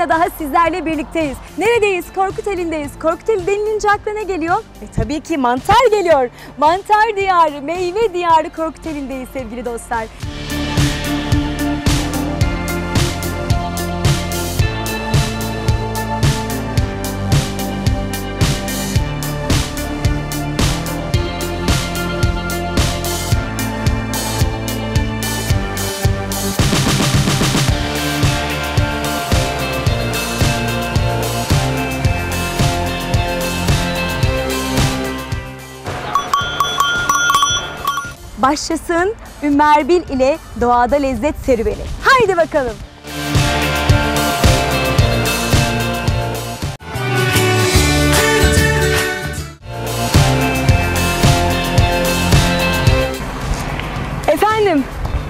programıyla daha sizlerle birlikteyiz. Neredeyiz? Korkuteli'ndeyiz. Korkuteli denilince akla ne geliyor? E tabii ki mantar geliyor. Mantar diyarı, meyve diyarı Korkuteli'ndeyiz sevgili dostlar. Başlasın Ümerbil ile Doğada Lezzet serüveni. Haydi bakalım. Efendim,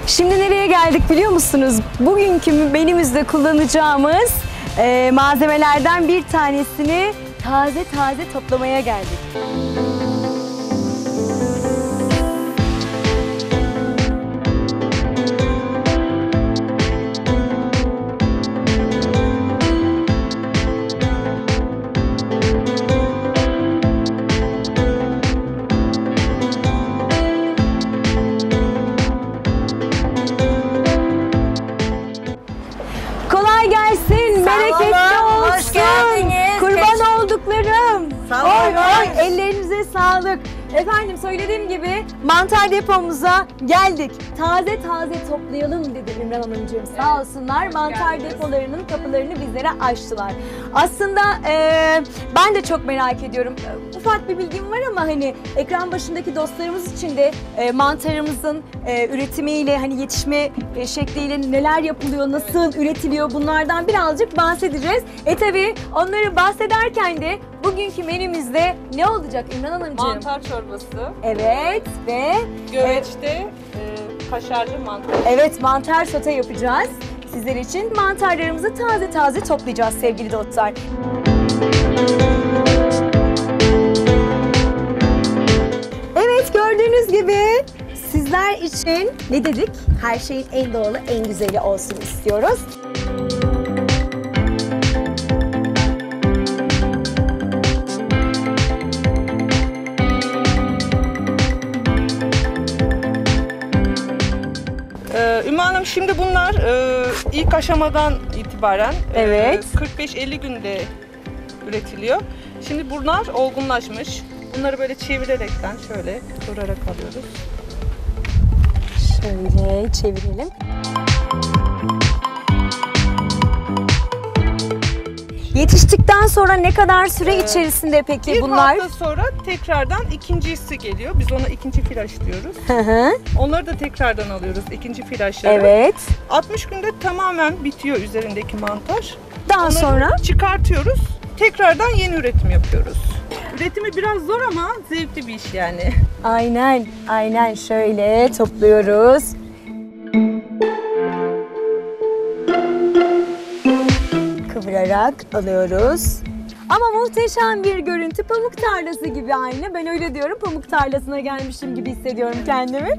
şimdi nereye geldik biliyor musunuz? Bugünkü menümüzde kullanacağımız e, malzemelerden bir tanesini taze taze toplamaya geldik. Efendim söylediğim gibi mantar depomuza geldik. Taze taze toplayalım dedi Ümran Hanımcığım. Sağ olsunlar mantar depolarının kapılarını bizlere açtılar. Aslında e, ben de çok merak ediyorum. E, Ufak bir bilgim var ama hani ekran başındaki dostlarımız için de e, mantarımızın e, üretimiyle hani yetişme e, şekliyle neler yapılıyor, nasıl üretiliyor bunlardan birazcık bahsedeceğiz. E tabi onları bahsederken de bugünkü menümüzde ne olacak İmran Hanımcığım? Mantar çorbası, Evet ve göveçte e, kaşarlı mantar. evet mantar sote yapacağız. Sizler için mantarlarımızı taze taze toplayacağız sevgili dostlar. Evet gördüğünüz gibi sizler için ne dedik? Her şeyin en doğalı, en güzeli olsun istiyoruz. Ee, Ümmü Hanım şimdi bunlar e, ilk aşamadan itibaren e, Evet. 45-50 günde üretiliyor. Şimdi bunlar olgunlaşmış. Bunları böyle çevirerekten şöyle kırarak alıyoruz. Şöyle çevirelim. Yetiştikten sonra ne kadar süre Ee, içerisinde peki Bir bunlar? hafta sonra tekrardan ikincisi geliyor. Biz ona ikinci flaş diyoruz. Hı hı. Onları da tekrardan alıyoruz ikinci flaşları. evet. 60 günde tamamen bitiyor üzerindeki mantar. Daha Onları sonra çıkartıyoruz. Tekrardan yeni üretim yapıyoruz. Üretimi biraz zor ama zevkli bir iş yani. aynen aynen şöyle topluyoruz. Kıvırarak alıyoruz. Ama muhteşem bir görüntü. Pamuk tarlası gibi aynı. Ben öyle diyorum. Pamuk tarlasına gelmişim gibi hissediyorum kendimi.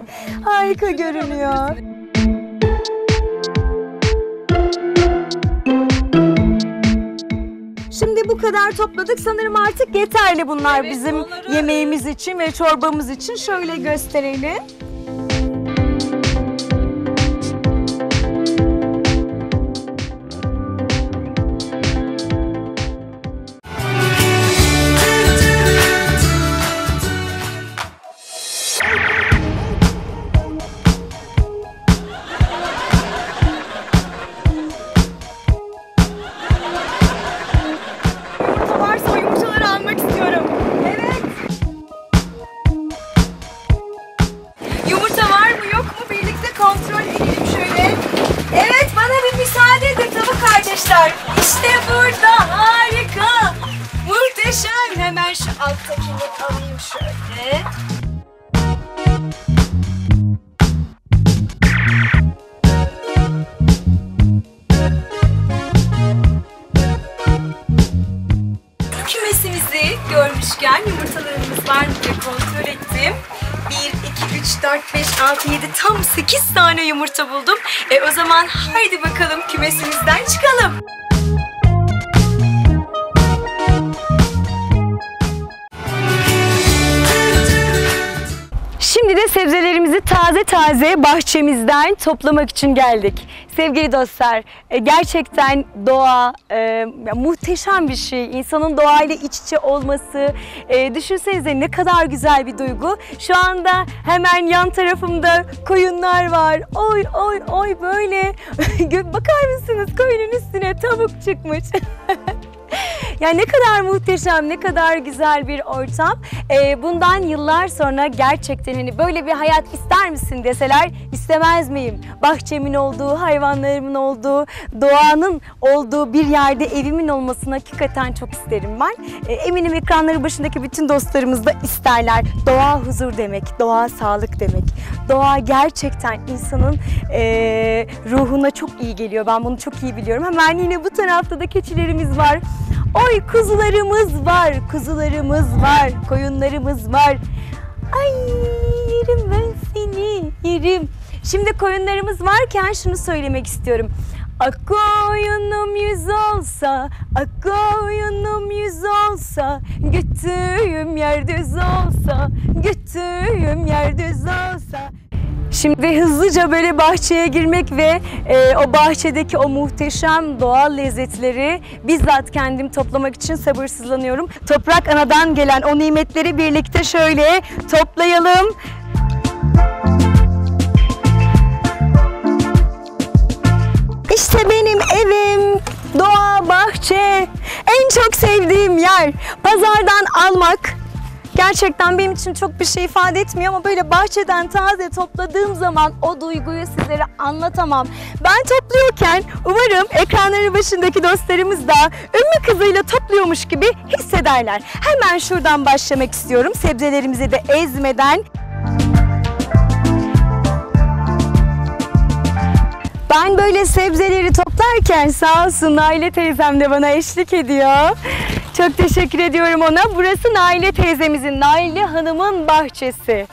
Harika görünüyor. Şimdi bu kadar topladık. Sanırım artık yeterli bunlar Evet, bizim onları- yemeğimiz için ve çorbamız için. Şöyle gösterelim. 6, 7 tam 8 tane yumurta buldum. E o zaman haydi bakalım kümesimizden çıkalım. De sebzelerimizi taze taze bahçemizden toplamak için geldik. Sevgili dostlar, e, gerçekten doğa e, muhteşem bir şey. İnsanın doğayla iç içe olması, e, düşünsenize ne kadar güzel bir duygu. Şu anda hemen yan tarafımda koyunlar var. Oy oy oy böyle. Bakar mısınız koyunun üstüne tavuk çıkmış. Ya ne kadar muhteşem, ne kadar güzel bir ortam. Ee, bundan yıllar sonra gerçekten hani böyle bir hayat ister misin deseler istemez miyim? Bahçemin olduğu, hayvanlarımın olduğu, doğanın olduğu bir yerde evimin olmasını hakikaten çok isterim ben. Ee, eminim ekranları başındaki bütün dostlarımız da isterler. Doğa huzur demek, doğa sağlık demek. Doğa gerçekten insanın eee, ruhuna çok iyi geliyor. Ben bunu çok iyi biliyorum. Hemen yine bu tarafta da keçilerimiz var. Oy kuzularımız var, kuzularımız var, koyunlarımız var. Ay yerim ben seni, yerim. Şimdi koyunlarımız varken şunu söylemek istiyorum. Ak koyunum yüz olsa, ak koyunum yüz olsa, götüğüm yer düz olsa, götüğüm yer düz olsa. Şimdi hızlıca böyle bahçeye girmek ve e, o bahçedeki o muhteşem doğal lezzetleri bizzat kendim toplamak için sabırsızlanıyorum. Toprak anadan gelen o nimetleri birlikte şöyle toplayalım. İşte benim evim, doğa, bahçe, en çok sevdiğim yer. Pazardan almak gerçekten benim için çok bir şey ifade etmiyor ama böyle bahçeden taze topladığım zaman o duyguyu sizlere anlatamam. Ben topluyorken umarım ekranları başındaki dostlarımız da ümmü kızıyla topluyormuş gibi hissederler. Hemen şuradan başlamak istiyorum. Sebzelerimizi de ezmeden Ben böyle sebzeleri toplarken sağ olsun Naile teyzem de bana eşlik ediyor. Çok teşekkür ediyorum ona. Burası Naile teyzemizin, Naile Hanım'ın bahçesi.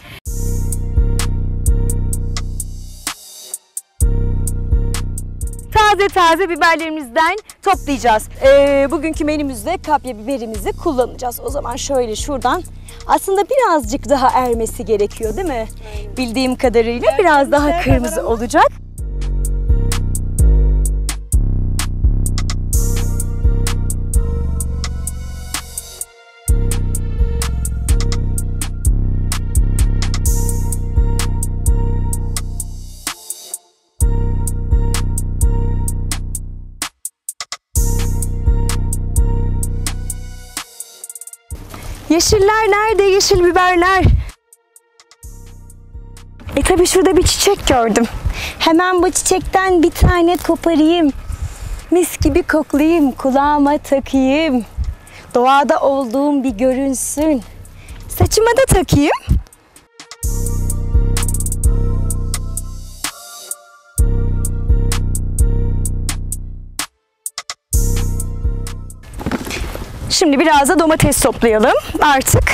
Taze taze biberlerimizden toplayacağız. Ee, bugünkü menümüzde kapya biberimizi kullanacağız. O zaman şöyle şuradan aslında birazcık daha ermesi gerekiyor değil mi? Bildiğim kadarıyla biraz daha kırmızı olacak. Yeşiller nerede? Yeşil biberler. E tabi şurada bir çiçek gördüm. Hemen bu çiçekten bir tane koparayım. Mis gibi koklayayım, kulağıma takayım. Doğada olduğum bir görünsün. Saçıma da takayım. Şimdi biraz da domates toplayalım artık.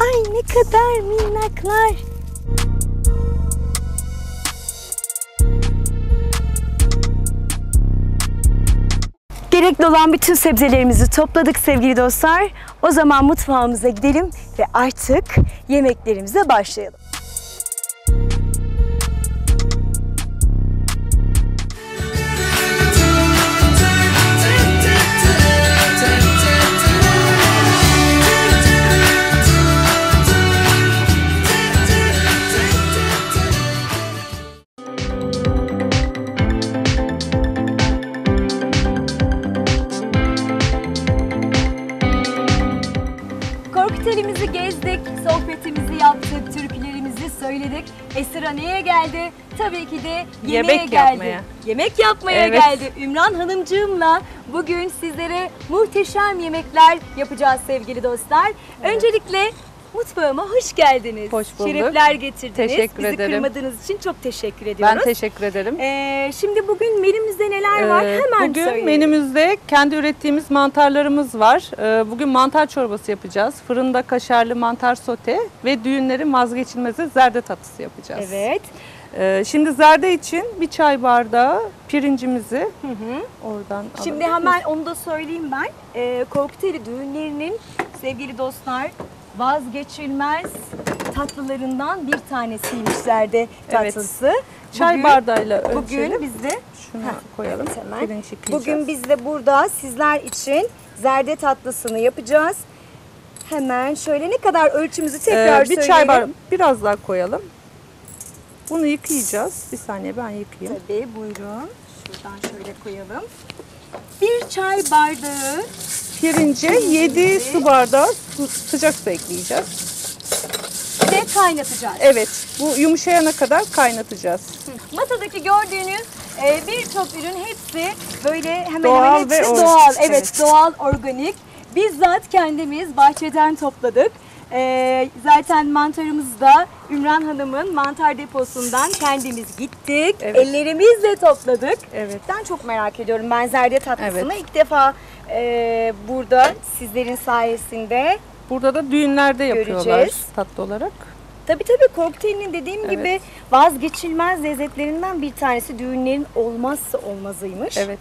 Ay ne kadar minnaklar. Gerekli olan bütün sebzelerimizi topladık sevgili dostlar. O zaman mutfağımıza gidelim ve artık yemeklerimize başlayalım. Söyledik. Esra neye geldi? Tabii ki de yemeğe Yemek geldi. yapmaya. Yemek yapmaya Evet. geldi. Ümran Hanımcığımla bugün sizlere muhteşem yemekler yapacağız sevgili dostlar. Öncelikle Mutfağıma hoş geldiniz. Hoş bulduk. Şerefler getirdiniz. Teşekkür Bizi ederim. kırmadığınız için çok teşekkür ediyoruz. Ben teşekkür ederim. Ee, şimdi bugün menümüzde neler var? Ee, Hemen Bugün söyleyin. menümüzde kendi ürettiğimiz mantarlarımız var. Ee, Bugün mantar çorbası yapacağız. Fırında kaşarlı mantar sote ve düğünlerin vazgeçilmezi zerde tatlısı yapacağız. Evet. Ee, Şimdi zerde için bir çay bardağı pirincimizi Hı hı. oradan Şimdi hemen onu da söyleyeyim ben. Ee, kokteyli düğünlerinin sevgili dostlar vazgeçilmez tatlılarından bir tanesiymiş zerde Evet. tatlısı. çay Bugün- bardağıyla ölçelim. Bugün bizde Şunu Heh, koyalım. evet, hemen. Bugün biz de burada sizler için zerde tatlısını yapacağız. Hemen şöyle ne kadar ölçümüzü tekrar Ee, bir söyleyelim. çay bardağı biraz daha koyalım. Bunu yıkayacağız. Bir saniye ben yıkayayım. Tabii buyurun. Şuradan şöyle koyalım. Bir çay bardağı Pirince 7 su bardağı su- sıcak su ekleyeceğiz. ve kaynatacağız. Evet, bu yumuşayana kadar kaynatacağız. Masadaki gördüğünüz e, birçok ürün hepsi böyle hemen Doğal hemen ve hepsi organik. doğal. Evet, Evet. doğal, organik. Bizzat kendimiz bahçeden topladık. E, zaten mantarımızı da Ümran Hanım'ın mantar deposundan kendimiz gittik. Evet. Ellerimizle topladık. Evet. Ben çok merak ediyorum ben zerde tatlısını. İlk defa e, burada sizlerin sayesinde Burada da düğünlerde yapıyorlar Göreceğiz. tatlı olarak. Tabii tabii kokteylin dediğim Evet. gibi vazgeçilmez lezzetlerinden bir tanesi düğünlerin olmazsa olmazıymış. Evet.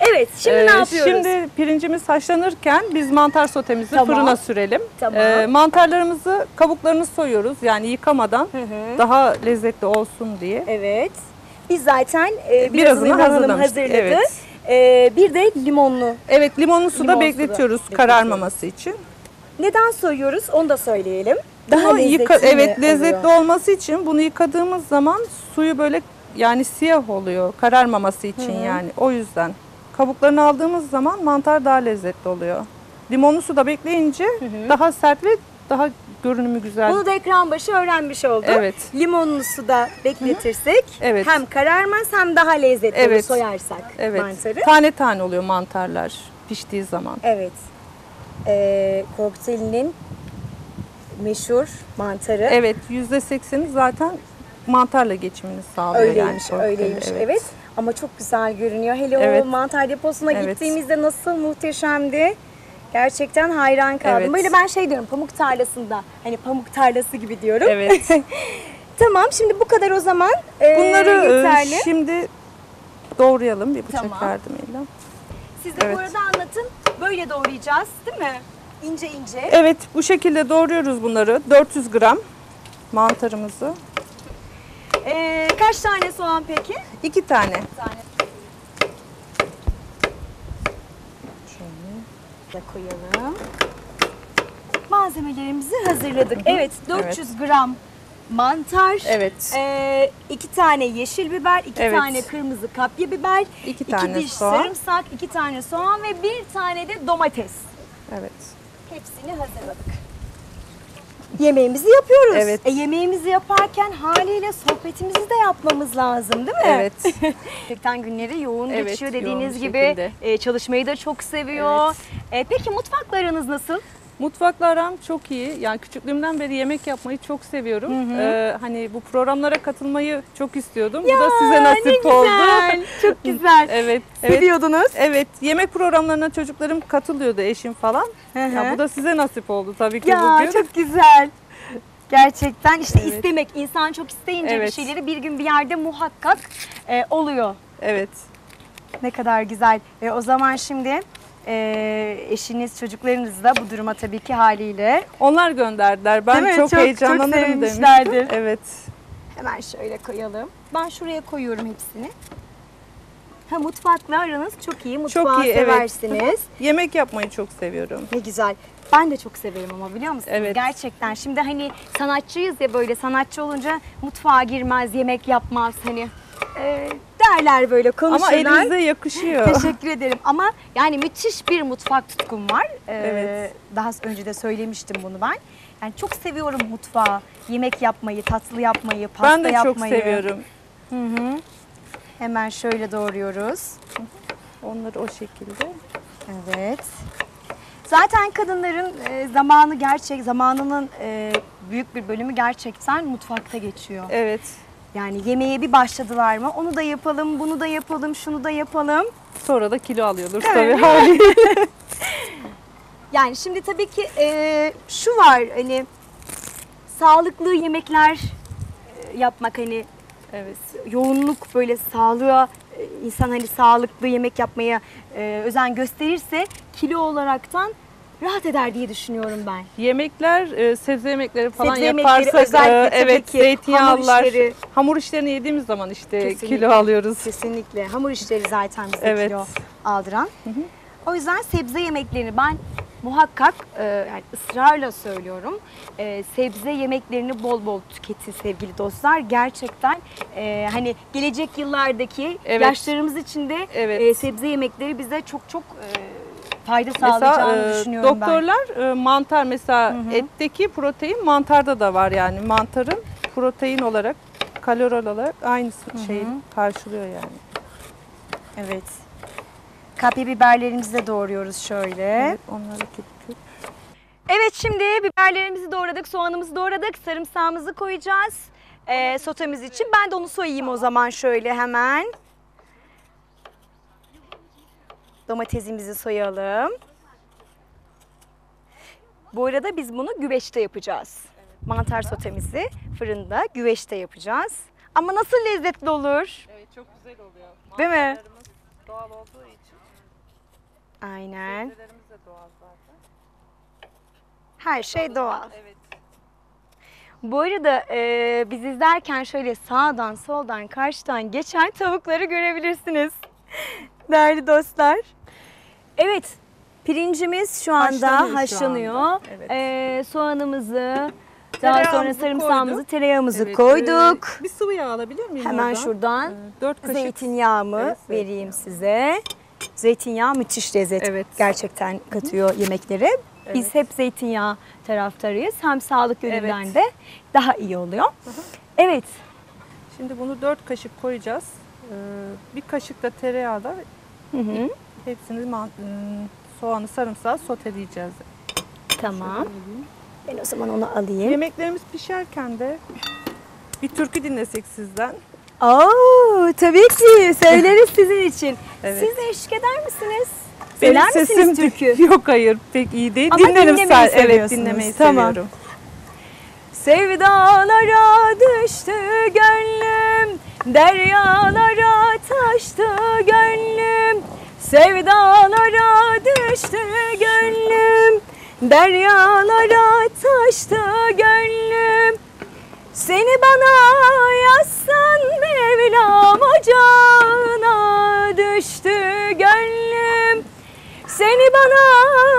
Evet, şimdi Ee, ne yapıyoruz? Şimdi pirincimiz haşlanırken biz mantar sotemizi Tamam. fırına sürelim. Tamam. Ee, mantarlarımızı kabuklarını soyuyoruz yani yıkamadan Hı hı. daha lezzetli olsun diye. Evet. Biz zaten e, birazını Birazını hazırlamıştık, hazırladı. evet. E, bir de limonlu. Evet limonlu suda Limon suda bekletiyoruz bekletiyoruz. kararmaması için. Neden soyuyoruz onu da söyleyelim. Daha Bunu lezzetli yıka- evet lezzetli oluyor? olması için bunu yıkadığımız zaman suyu böyle yani siyah oluyor kararmaması için Hı hı. yani o yüzden. Kabuklarını aldığımız zaman mantar daha lezzetli oluyor. Limonlu suda bekleyince hı. daha sert ve daha görünümü güzel. Bunu da ekran başı öğrenmiş olduk. Evet. Limonlu suda bekletirsek Evet. hem kararmaz hem daha lezzetli Evet. soyarsak Evet. mantarı. Tane tane oluyor mantarlar piştiği zaman. Evet. Ee, kokteylinin meşhur mantarı. Evet yüzde sekseni zaten mantarla geçimini sağlıyor Öyleymiş, yani. öyleymiş. Evet. Ama çok güzel görünüyor. Hele Evet. o mantar deposuna Evet. gittiğimizde nasıl muhteşemdi. Gerçekten hayran kaldım. Evet. Böyle ben şey diyorum pamuk tarlasında. Hani pamuk tarlası gibi diyorum. Evet. Tamam şimdi bu kadar o zaman. Ee, Bunları yeterli. şimdi doğrayalım bir bıçak Tamam. yardımıyla. Siz de evet. bu arada anlatın. Böyle doğrayacağız değil mi? İnce ince. Evet bu şekilde doğruyoruz bunları. 400 gram mantarımızı. Ee, kaç tane soğan peki? iki tane. Bir tane. Da koyalım. Malzemelerimizi hazırladık. Evet 400 gram mantar. Evet. Ee, iki tane yeşil biber, iki Evet. tane kırmızı kapya biber, İki iki tane diş soğan. sarımsak, iki tane soğan ve bir tane de domates. Evet. Hepsini hazırladık. Yemeğimizi yapıyoruz. Evet. E, yemeğimizi yaparken haliyle sohbetimizi de yapmamız lazım değil mi? Evet. Gerçekten günleri yoğun Evet, geçiyor yoğun dediğiniz bir gibi. E, çalışmayı da çok seviyor. E, peki mutfaklarınız nasıl? Mutfakla aram çok iyi. Yani küçüklüğümden beri yemek yapmayı çok seviyorum. Hı hı. Ee, hani bu programlara katılmayı çok istiyordum. Ya, bu da size nasip ne oldu. güzel, Çok güzel. Evet. Evet. Seviyordunuz. Evet, yemek programlarına çocuklarım katılıyordu eşim falan. Hı hı. Ya bu da size nasip oldu tabii ki Ya bugün. çok güzel. Gerçekten işte Evet. istemek, insan çok isteyince bir Evet. şeyleri bir gün bir yerde muhakkak e, oluyor. Evet. Ne kadar güzel. E, o zaman şimdi e, eşiniz, çocuklarınız da bu duruma tabii ki haliyle Onlar gönderdiler. Ben çok, Çok- heyecanlanırım çok demiştim. Evet. hemen şöyle koyalım. Ben şuraya koyuyorum hepsini. Ha mutfakla aranız çok iyi. Mutfağı iyi, evet. seversiniz. Yemek yapmayı çok seviyorum. Ne güzel. Ben de çok severim ama biliyor musunuz? Evet. Gerçekten. Şimdi hani sanatçıyız ya böyle sanatçı olunca mutfağa girmez, yemek yapmaz hani e, derler böyle Ama konuşurlar. elinize yakışıyor. Teşekkür ederim ama yani müthiş bir mutfak tutkum var. Ee, Evet. Daha önce de söylemiştim bunu ben. Yani çok seviyorum mutfağı, yemek yapmayı, tatlı yapmayı, pasta ben de yapmayı. çok seviyorum. Hı hı. Hemen şöyle doğruyoruz. Onları o şekilde. Evet. Zaten kadınların e, zamanı gerçek, zamanının e, büyük bir bölümü gerçekten mutfakta geçiyor. Evet. Yani yemeğe bir başladılar mı onu da yapalım, bunu da yapalım, şunu da yapalım. Sonra da kilo alıyordur Evet. tabii. Yani şimdi tabii ki e, şu var hani sağlıklı yemekler e, yapmak hani evet. yoğunluk böyle sağlığa e, insan hani sağlıklı yemek yapmaya e, özen gösterirse kilo olaraktan rahat eder diye düşünüyorum ben. Yemekler, e, sebze yemekleri falan Sebze yemekleri, yaparsak özellikle e, evet ki zeytinyağlılar, hamur işleri. hamur işlerini yediğimiz zaman işte Kesinlikle. kilo alıyoruz. Kesinlikle. Hamur işleri zaten bize Evet. kilo aldıran. O yüzden sebze yemeklerini ben muhakkak e, yani ısrarla söylüyorum. E, sebze yemeklerini bol bol tüketin sevgili dostlar. Gerçekten e, hani gelecek yıllardaki Evet. yaşlarımız için de Evet. e, sebze yemekleri bize çok çok e, fayda Mesela sağlayacağını e, düşünüyorum ben. doktorlar e, mantar mesela etteki protein mantarda da var yani mantarın protein olarak kalori olarak aynı şeyi karşılıyor yani. Evet. Kapya biberlerimizi de doğruyoruz şöyle. Evet, onları küp küp. Evet şimdi biberlerimizi doğradık, soğanımızı doğradık, sarımsağımızı koyacağız ee, sotemiz için. Ben de onu soyayım o zaman şöyle hemen. Domatesimizi soyalım. Bu arada biz bunu güveçte yapacağız. Mantar sotemizi fırında güveçte yapacağız. Ama nasıl lezzetli olur? Evet çok güzel oluyor. Değil mi? Doğal olduğu için Aynen. sebzelerimiz de doğal zaten. Her şey doğal. Evet. Bu arada e, biz izlerken şöyle sağdan soldan karşıdan geçen tavukları görebilirsiniz. Değerli dostlar. Evet pirincimiz şu anda Haşlanıyor şu haşlanıyor. anda, evet. E, soğanımızı daha sonra sarımsağımızı koyduk. tereyağımızı Evet, koyduk. e, bir sıvı yağ alabilir miyim Hemen oradan? şuradan E, Dört kaşık. zeytinyağımı Evet, vereyim zeytinyağı. size. Zeytinyağı müthiş lezzet Evet. gerçekten katıyor yemeklere. Biz Evet. hep zeytinyağı taraftarıyız. Hem sağlık yönünden Evet. de daha iyi oluyor. Evet. Şimdi bunu dört kaşık koyacağız. E, bir kaşık da tereyağı da Hı hı. Hepsini man- soğanı sarımsağı soteleyeceğiz. Tamam. Ben o zaman onu alayım. Yemeklerimiz pişerken de bir türkü dinlesek sizden. Oo, tabii ki söyleriz sizin için. Evet. Siz de eşlik eder misiniz? Söyler misiniz sesim türkü? Yok hayır pek iyi değil. Ama Dinlerim dinlemeyi sen. Evet seviyorsunuz. dinlemeyi Tamam. seviyorum. Sevdalara düştü gönlüm, deryalara taştı gönlüm. Sevdalara düştü gönlüm, deryalara taştı gönlüm. Seni bana yazsan Mevlam ocağına düştü gönlüm. Seni bana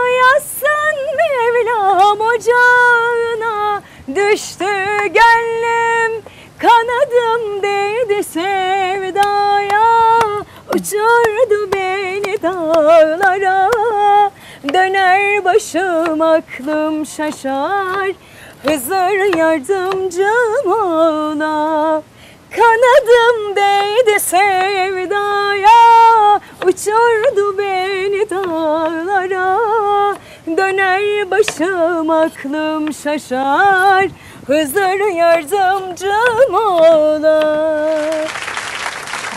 yazsan Mevlam ocağına düştü gönlüm. Kanadım değdi sevdaya, uçurdu beni dağlara. Döner başım aklım şaşar, Hızır yardımcım ola. Kanadım değdi sevdaya, uçurdu beni dağlara. Döner başım aklım şaşar, Hızır yardımcım ola.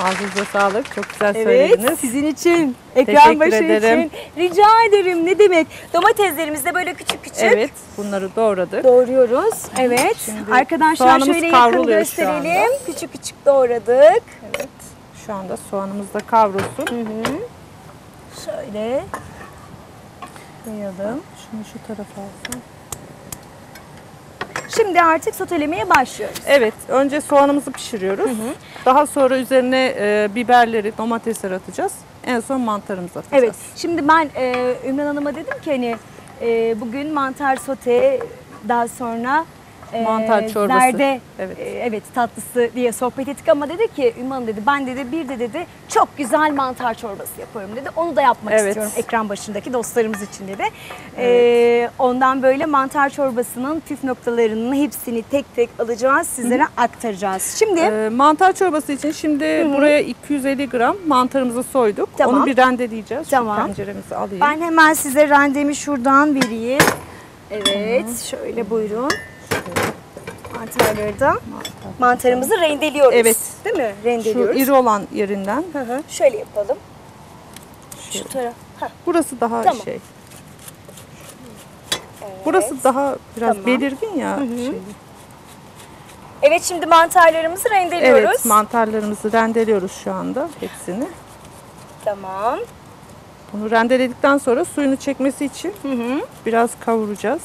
Ağzınıza sağlık. Çok güzel Evet, söylediniz. sizin için, ekran Teşekkür başı ederim. için. Rica ederim, ne demek. Domateslerimizi de böyle küçük küçük Evet bunları doğradık. doğruyoruz. Evet, Şimdi arkadaşlar şöyle yakın gösterelim. Küçük küçük doğradık. Evet. Şu anda soğanımız da kavrulsun. Şöyle koyalım. Şunu şu tarafa alsam. Şimdi artık sotelemeye başlıyoruz. Evet, önce soğanımızı pişiriyoruz. Daha sonra üzerine e, biberleri, domatesleri atacağız. En son mantarımızı atacağız. Evet. Şimdi ben e, Ümran Hanım'a dedim ki hani e, bugün mantar sote daha sonra Mantar çorbası. zerde Evet. e, evet tatlısı diye sohbet ettik ama dedi ki Üman dedi ben dedi bir de dedi çok güzel mantar çorbası yaparım dedi. Onu da yapmak Evet. istiyorum ekran başındaki dostlarımız için dedi. E, ondan böyle mantar çorbasının püf noktalarının hepsini tek tek alacağız sizlere aktaracağız. Şimdi Ee, mantar çorbası için şimdi buraya 250 gram mantarımızı soyduk. Tamam. Onu bir rendeleyeceğiz. Tamam. Şu tenceremizi alayım. ben hemen size rendemi şuradan vereyim. Evet şöyle buyurun. Mantarları da mantarımızı rendeliyoruz. Evet. Değil mi? Şu Rendeliyoruz. iri olan yerinden. Hı hı. Şöyle yapalım. Şu Şöyle. taraf. Heh. Burası daha Tamam. şey. Burası daha biraz Tamam. belirgin ya. hı. Şey. Evet şimdi mantarlarımızı rendeliyoruz. Evet, mantarlarımızı rendeliyoruz şu anda hepsini. tamam. Bunu rendeledikten sonra suyunu çekmesi için Hı hı. biraz kavuracağız.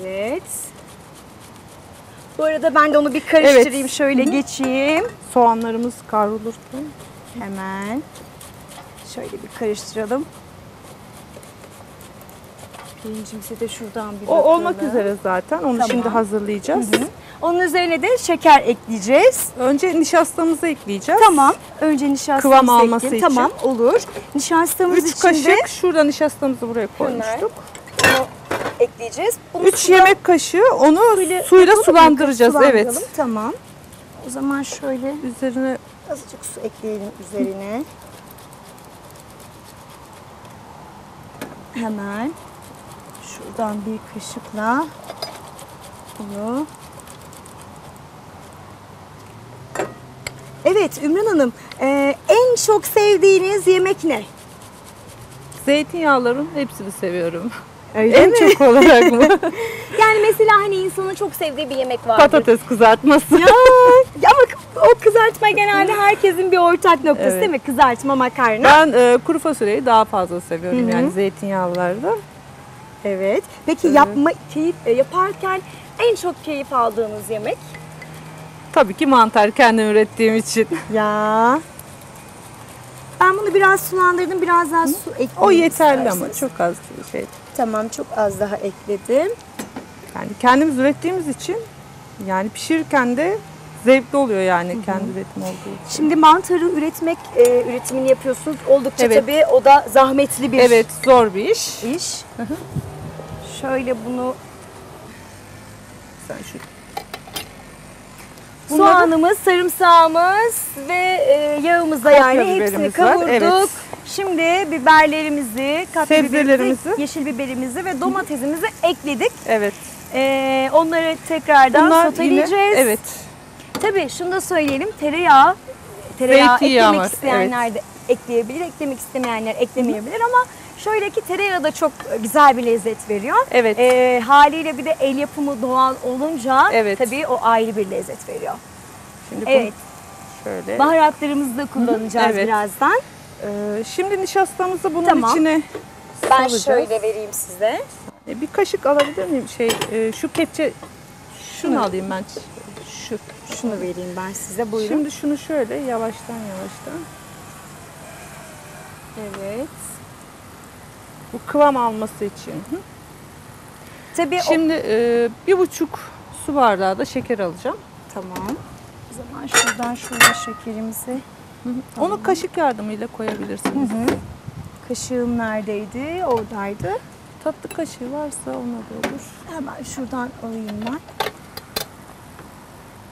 Evet. Bu arada ben de onu bir karıştırayım. Evet. Şöyle geçeyim. Soğanlarımız kavrulurken. Hemen. Şöyle bir karıştıralım. Pirincimizi de şuradan bir O olmak bakalım. üzere zaten. Onu Tamam. şimdi hazırlayacağız. Onun üzerine de şeker ekleyeceğiz. Önce nişastamızı ekleyeceğiz. Tamam. Önce nişastamızı Kıvam alması için. Tamam olur. Nişastamız 3 için kaşık şurada nişastamızı buraya koymuştuk. bunu ekleyeceğiz. Bunu 3 suda yemek kaşığı onu suyla suyla sulandıracağız. Evet. Tamam. O zaman şöyle Üzerine azıcık su ekleyelim üzerine. Hemen şuradan bir kaşıkla bunu Evet Ümran Hanım, e, en çok sevdiğiniz yemek ne? zeytinyağların hepsini seviyorum. Öyle en çok olarak mı? Yani mesela hani insanın çok sevdiği bir yemek vardır. Patates kızartması. Ya, ya ama o kızartma genelde herkesin bir ortak noktası Evet. değil mi? Kızartma, makarna. Ben e, kuru fasulyeyi daha fazla seviyorum Hı hı. yani zeytinyağlılarda. Evet. Peki Evet. yapma keyif e, yaparken en çok keyif aldığınız yemek? Tabii ki mantar kendim ürettiğim için. Ya. Ben bunu biraz sulandırdım. Biraz daha su ekledim. O yeterli ama isterseniz. çok az bir şey. Tamam çok az daha ekledim. Yani kendimiz ürettiğimiz için yani pişirirken de zevkli oluyor yani kendi üretim olduğu için. Şimdi mantarı üretmek, e, üretimini yapıyorsunuz. Oldukça Evet. tabii o da zahmetli bir Evet zor bir iş. iş. Şöyle bunu Sen şu Soğanımız, sarımsağımız ve e, yağımız da yani hepsini var, kavurduk. evet. Şimdi biberlerimizi, Sebzelerimizi. biberimizi, yeşil biberimizi ve domatesimizi ekledik. evet. E, onları tekrardan Bunlar soteleyeceğiz. yine evet. Tabii şunu da söyleyelim. Tereyağı, tereyağı Zeytinyağı eklemek var, isteyenler de ekleyebilir, eklemek istemeyenler eklemeyebilir ama şöyle ki tereyağı da çok güzel bir lezzet veriyor. Evet. E, haliyle bir de el yapımı doğal olunca Evet. tabii o ayrı bir lezzet veriyor. Şimdi Evet. şöyle. Baharatlarımızı da kullanacağız Evet. birazdan. Ee, şimdi nişastamızı bunun Tamam. içine Ben salacağız. şöyle vereyim size. E, Bir kaşık alabilir miyim? Şey, e, şu kepçe şunu alayım ben. Şu. Şunu vereyim ben size. Buyurun. Şimdi şunu şöyle yavaştan yavaştan. evet. Bu kıvam alması için. Hı. Tabii o... Şimdi e, bir buçuk su bardağı da şeker alacağım. Tamam. O zaman şuradan şurada şekerimizi. Onu kaşık yardımıyla koyabilirsiniz. Kaşığım neredeydi? Oradaydı. Tatlı kaşığı varsa ona da olur. Hemen şuradan alayım ben.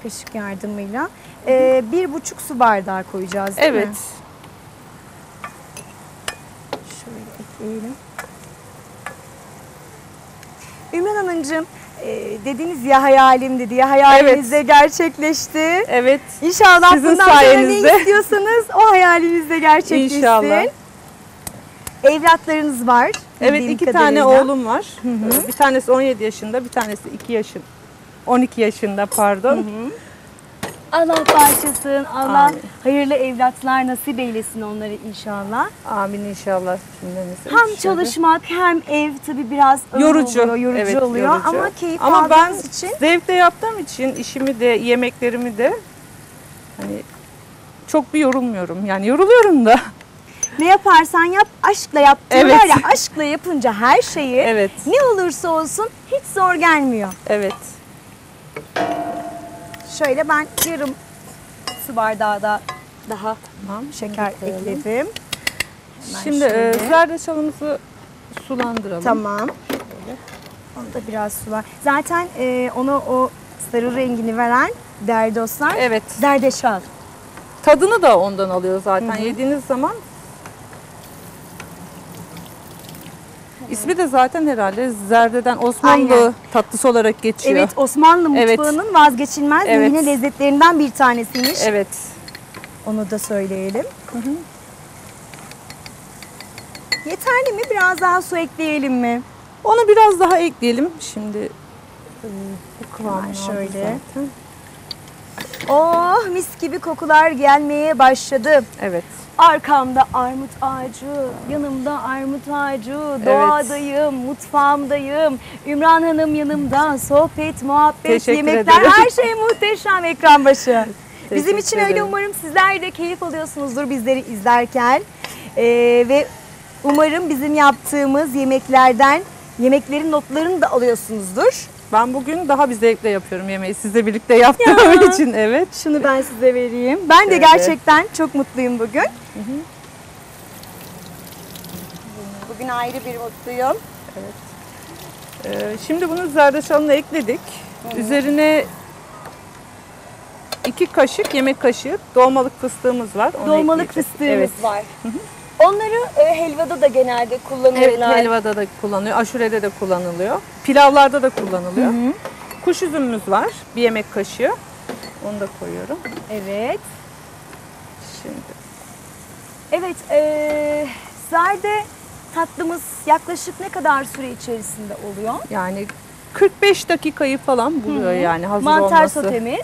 Kaşık yardımıyla. Ee, bir buçuk su bardağı koyacağız değil Evet. mi? Şöyle ekleyelim. Ümran Hanımcığım e, dediniz ya hayalim dedi. Ya hayaliniz de gerçekleşti. Evet. İnşallah Sizin bundan sonra sayenizde. ne istiyorsanız o hayaliniz de gerçekleşsin. İnşallah. Evlatlarınız var. Evet iki tane kadarıyla. oğlum var. Ee, Bir tanesi 17 yaşında, bir tanesi 2 yaşın 12 yaşında pardon. Allah bağışlasın. Allah Amin. hayırlı evlatlar nasip eylesin onları inşallah. Amin inşallah cümlemize. Hem Şöyle. çalışmak hem ev tabii biraz yorucu, oluyor, yorucu evet, oluyor yorucu. ama keyif Ama ben için zevkle yaptığım için işimi de yemeklerimi de hani çok bir yorulmuyorum. Yani yoruluyorum da. Ne yaparsan yap aşkla yap diyorlar Evet. ya aşkla yapınca her şeyi Evet. ne olursa olsun hiç zor gelmiyor. Evet. Şöyle ben yarım su bardağı da daha Tamam. şeker koyalım. ekledim. Hemen Şimdi e, şöyle. zerdeçalımızı sulandıralım. Tamam. Onu da biraz su var. Zaten e, ona o sarı rengini veren değerli dostlar Evet. zerdeçal. Tadını da ondan alıyor zaten. Yediğiniz zaman İsmi de zaten herhalde zerdeden Osmanlı Aynen. tatlısı olarak geçiyor. Evet Osmanlı Evet. mutfağının vazgeçilmez Evet. yine lezzetlerinden bir tanesiymiş. Evet. Onu da söyleyelim. Yeterli mi? Biraz daha su ekleyelim mi? Onu biraz daha ekleyelim. Şimdi e, bu aldı şöyle. zaten. Oh mis gibi kokular gelmeye başladı. Evet. Arkamda armut ağacı, yanımda armut ağacı, doğadayım, mutfağımdayım. Ümran Hanım yanımda, sohbet, muhabbet, Teşekkür yemekler, ederim. her şey muhteşem ekran başı. Bizim için öyle ederim. umarım sizler de keyif alıyorsunuzdur bizleri izlerken. Ee, ve umarım bizim yaptığımız yemeklerden yemeklerin notlarını da alıyorsunuzdur. Ben bugün daha bir zevkle yapıyorum yemeği. Sizle birlikte yaptığım Ya. için evet. Şunu ben size vereyim. Ben de Şöyle. gerçekten çok mutluyum bugün. Bugün ayrı bir mutluyum. Ee, şimdi bunu zerdeçalını ekledik. Üzerine iki kaşık yemek kaşığı dolmalık fıstığımız var. Onu Dolmalık ekleyeceğiz. fıstığımız evet. var. Onları e, helvada da genelde kullanırlar. Evet helvada da kullanılıyor, aşurede de kullanılıyor. Pilavlarda da kullanılıyor. Kuş üzümümüz var. Bir yemek kaşığı. Onu da koyuyorum. Evet. Şimdi Evet, e, zerde tatlımız yaklaşık ne kadar süre içerisinde oluyor? yani 45 dakikayı falan buluyor yani hazır Mantar olması. sotemiz.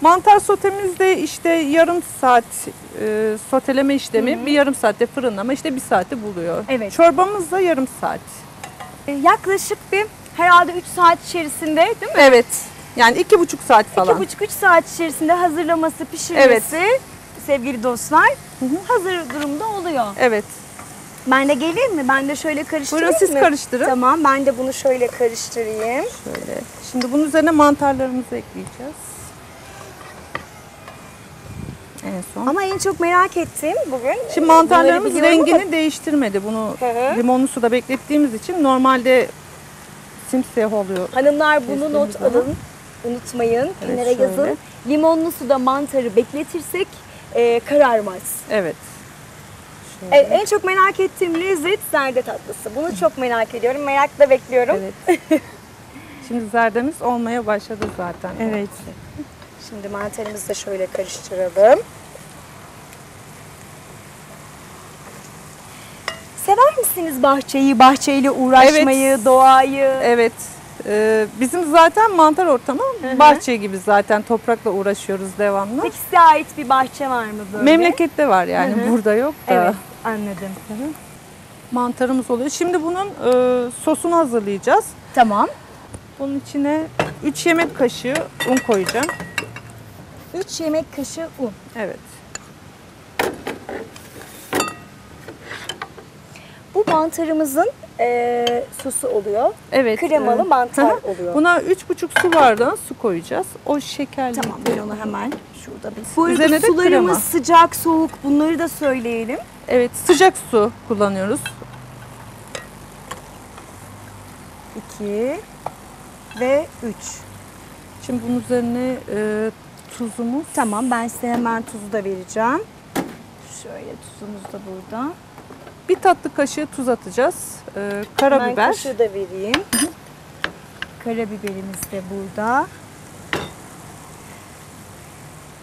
Mantar sotemizde işte yarım saat e, soteleme işlemi, bir yarım saatte fırınlama işte bir saati buluyor. Evet. Çorbamız da yarım saat. E, yaklaşık bir herhalde 3 saat içerisinde değil mi? Evet. Yani iki buçuk saat falan. 2,5-3 saat içerisinde hazırlaması, pişirmesi sevgili dostlar hazır durumda oluyor. Evet. Ben de geleyim mi? Ben de şöyle karıştırayım Buyurun siz mı? karıştırın. Tamam ben de bunu şöyle karıştırayım. Şöyle. Şimdi bunun üzerine mantarlarımızı ekleyeceğiz. En son. Ama en çok merak ettiğim bugün Şimdi mantarlarımız rengini değiştirmedi. Bunu Hı hı. limonlu suda beklettiğimiz için normalde simsiyah oluyor. Hanımlar bunu not Kestiğimiz alın. Unutmayın. Evet, Kenara yazın. şöyle. Limonlu suda mantarı bekletirsek e, kararmaz. Evet. E, en çok merak ettiğim lezzet zerde tatlısı. Bunu çok merak ediyorum. Merakla bekliyorum. Evet. Şimdi zerdemiz olmaya başladı zaten. Evet. Şimdi mantarımızı da şöyle karıştıralım. Sever misiniz bahçeyi, bahçeyle uğraşmayı, Evet. doğayı? Evet. Ee, bizim zaten mantar ortamı bahçe gibi zaten toprakla uğraşıyoruz devamlı. Peki size ait bir bahçe var mı böyle? Memlekette var yani Hı hı. burada yok da. Evet, anladım. Mantarımız oluyor. Şimdi bunun e, sosunu hazırlayacağız. Tamam. Bunun içine 3 yemek kaşığı un koyacağım. 3 yemek kaşığı un. Evet. Bu mantarımızın eee sosu oluyor. Evet. Kremalı e, mantar oluyor. Buna 3,5 su bardağı su koyacağız. O şekerli. Tamam ben onu hemen şurada bir. Bu arada sularımız krema. sıcak, soğuk bunları da söyleyelim. Evet, sıcak su kullanıyoruz. 2 ve 3. Şimdi bunun üzerine e, tuzumuz. Tamam ben size hemen tuzu da vereceğim. Şöyle tuzumuz da burada. Bir tatlı kaşığı tuz atacağız. E, Hemen karabiber. kaşığı da vereyim. Karabiberimiz de burada.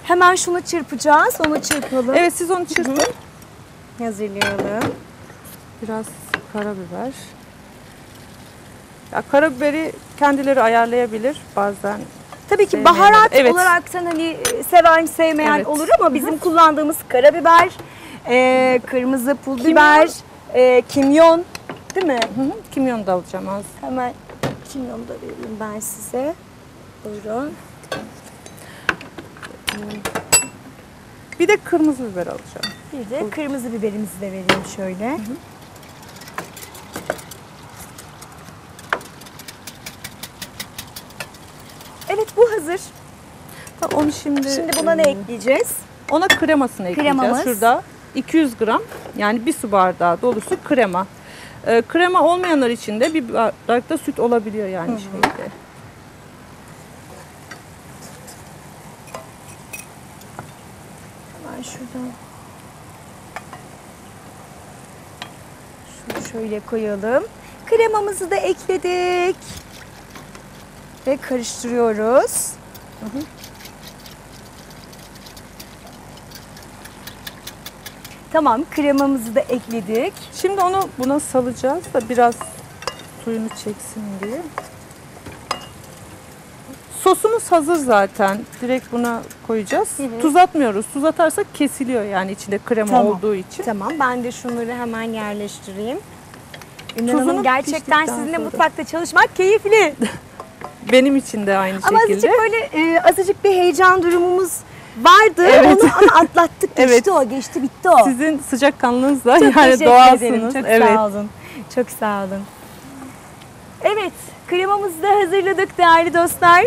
Hemen şunu çırpacağız. Onu çırpalım. Evet, siz onu çırpın. Hazırlayalım. Biraz karabiber. Ya karabiberi kendileri ayarlayabilir bazen. Tabii ki baharat Evet. olaraktan hani e, seven sevmeyen Evet. olur ama bizim kullandığımız karabiber, e, kırmızı pul biber, e, kimyon değil mi? Hı hı, Kimyon da alacağım az. Hemen kimyonu da vereyim ben size. Buyurun. Bir de kırmızı biber alacağım. Bir de kırmızı biberimizi de vereyim şöyle. Evet bu hazır. Onu şimdi Şimdi buna ne e, ekleyeceğiz? Ona kremasını ekleyeceğiz. Kremamız. Şurada 200 gram yani bir su bardağı dolusu krema. Ee, krema olmayanlar için de bir bardakta süt olabiliyor yani şeyde. Hemen şuradan. Şunu şöyle koyalım. Kremamızı da ekledik. Ve karıştırıyoruz. Tamam kremamızı da ekledik. Şimdi onu buna salacağız da biraz suyunu çeksin diye. Sosumuz hazır zaten. Direkt buna koyacağız. hı. Tuz atmıyoruz. Tuz atarsak kesiliyor yani içinde krema Tamam. olduğu için. Tamam ben de şunları hemen yerleştireyim. Tuzunu Hanım gerçekten sizinle sonra. mutfakta çalışmak keyifli. Benim için de aynı Ama şekilde. azıcık böyle e, azıcık bir heyecan durumumuz vardı. Evet. Onu ama atlattık. Geçti Evet. o, geçti bitti o. Sizin sıcakkanlınızla Çok yani doğalsınız. ederim. Çok evet. sağ olun. Çok sağ olun. Evet, kremamızı da hazırladık değerli dostlar.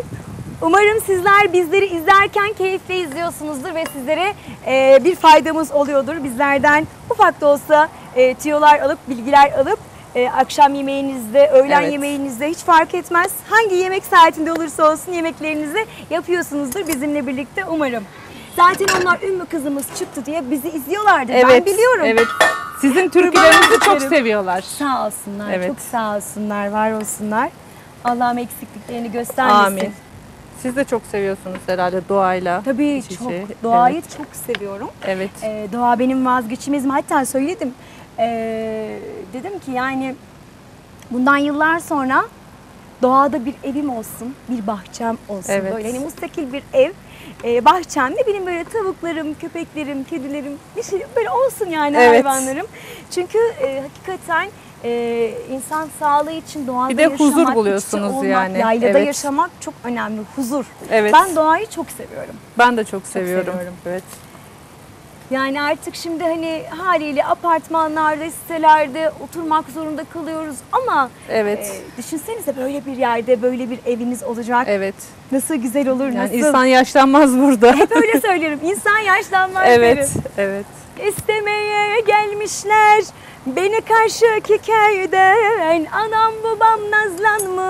Umarım sizler bizleri izlerken keyifle izliyorsunuzdur ve sizlere e, bir faydamız oluyordur. Bizlerden ufak da olsa e, tüyolar alıp, bilgiler alıp e, akşam yemeğinizde, öğlen Evet. yemeğinizde hiç fark etmez. Hangi yemek saatinde olursa olsun yemeklerinizi yapıyorsunuzdur bizimle birlikte umarım. Zaten onlar Ümmü kızımız çıktı diye bizi izliyorlardı. Ben Evet, biliyorum. Evet. Sizin türkülerinizi çok seviyorlar. Sağ olsunlar, Evet. çok sağ olsunlar, var olsunlar. Allah'ım eksikliklerini göstermesin. Amin. Siz de çok seviyorsunuz herhalde doğayla. Tabii çok, doğayı Evet. çok seviyorum. Evet. Ee, doğa benim vazgeçilmezim. Hatta söyledim. Ee, dedim ki yani bundan yıllar sonra doğada bir evim olsun, bir bahçem olsun. Evet. Böyle hani müstakil bir ev. Ee, bahçemde benim böyle tavuklarım, köpeklerim, kedilerim bir şey böyle olsun yani Evet. hayvanlarım. Çünkü e, hakikaten e, insan sağlığı için doğada Bir de huzur yaşamak, iç içe buluyorsunuz olmak, yani. Yaylada Evet. yaşamak çok önemli. Huzur. Evet. Ben doğayı çok seviyorum. Ben de çok seviyorum. seviyorum. Evet. Yani artık şimdi hani haliyle apartmanlarda, sitelerde oturmak zorunda kalıyoruz ama Evet. e, düşünsenize böyle bir yerde böyle bir eviniz olacak. Evet. Nasıl güzel olur, Yani nasıl. insan yaşlanmaz burada. Hep öyle söylerim. İnsan yaşlanmaz evet. derim. Evet. İstemeye gelmişler beni karşı köyden Anam babam nazlanmış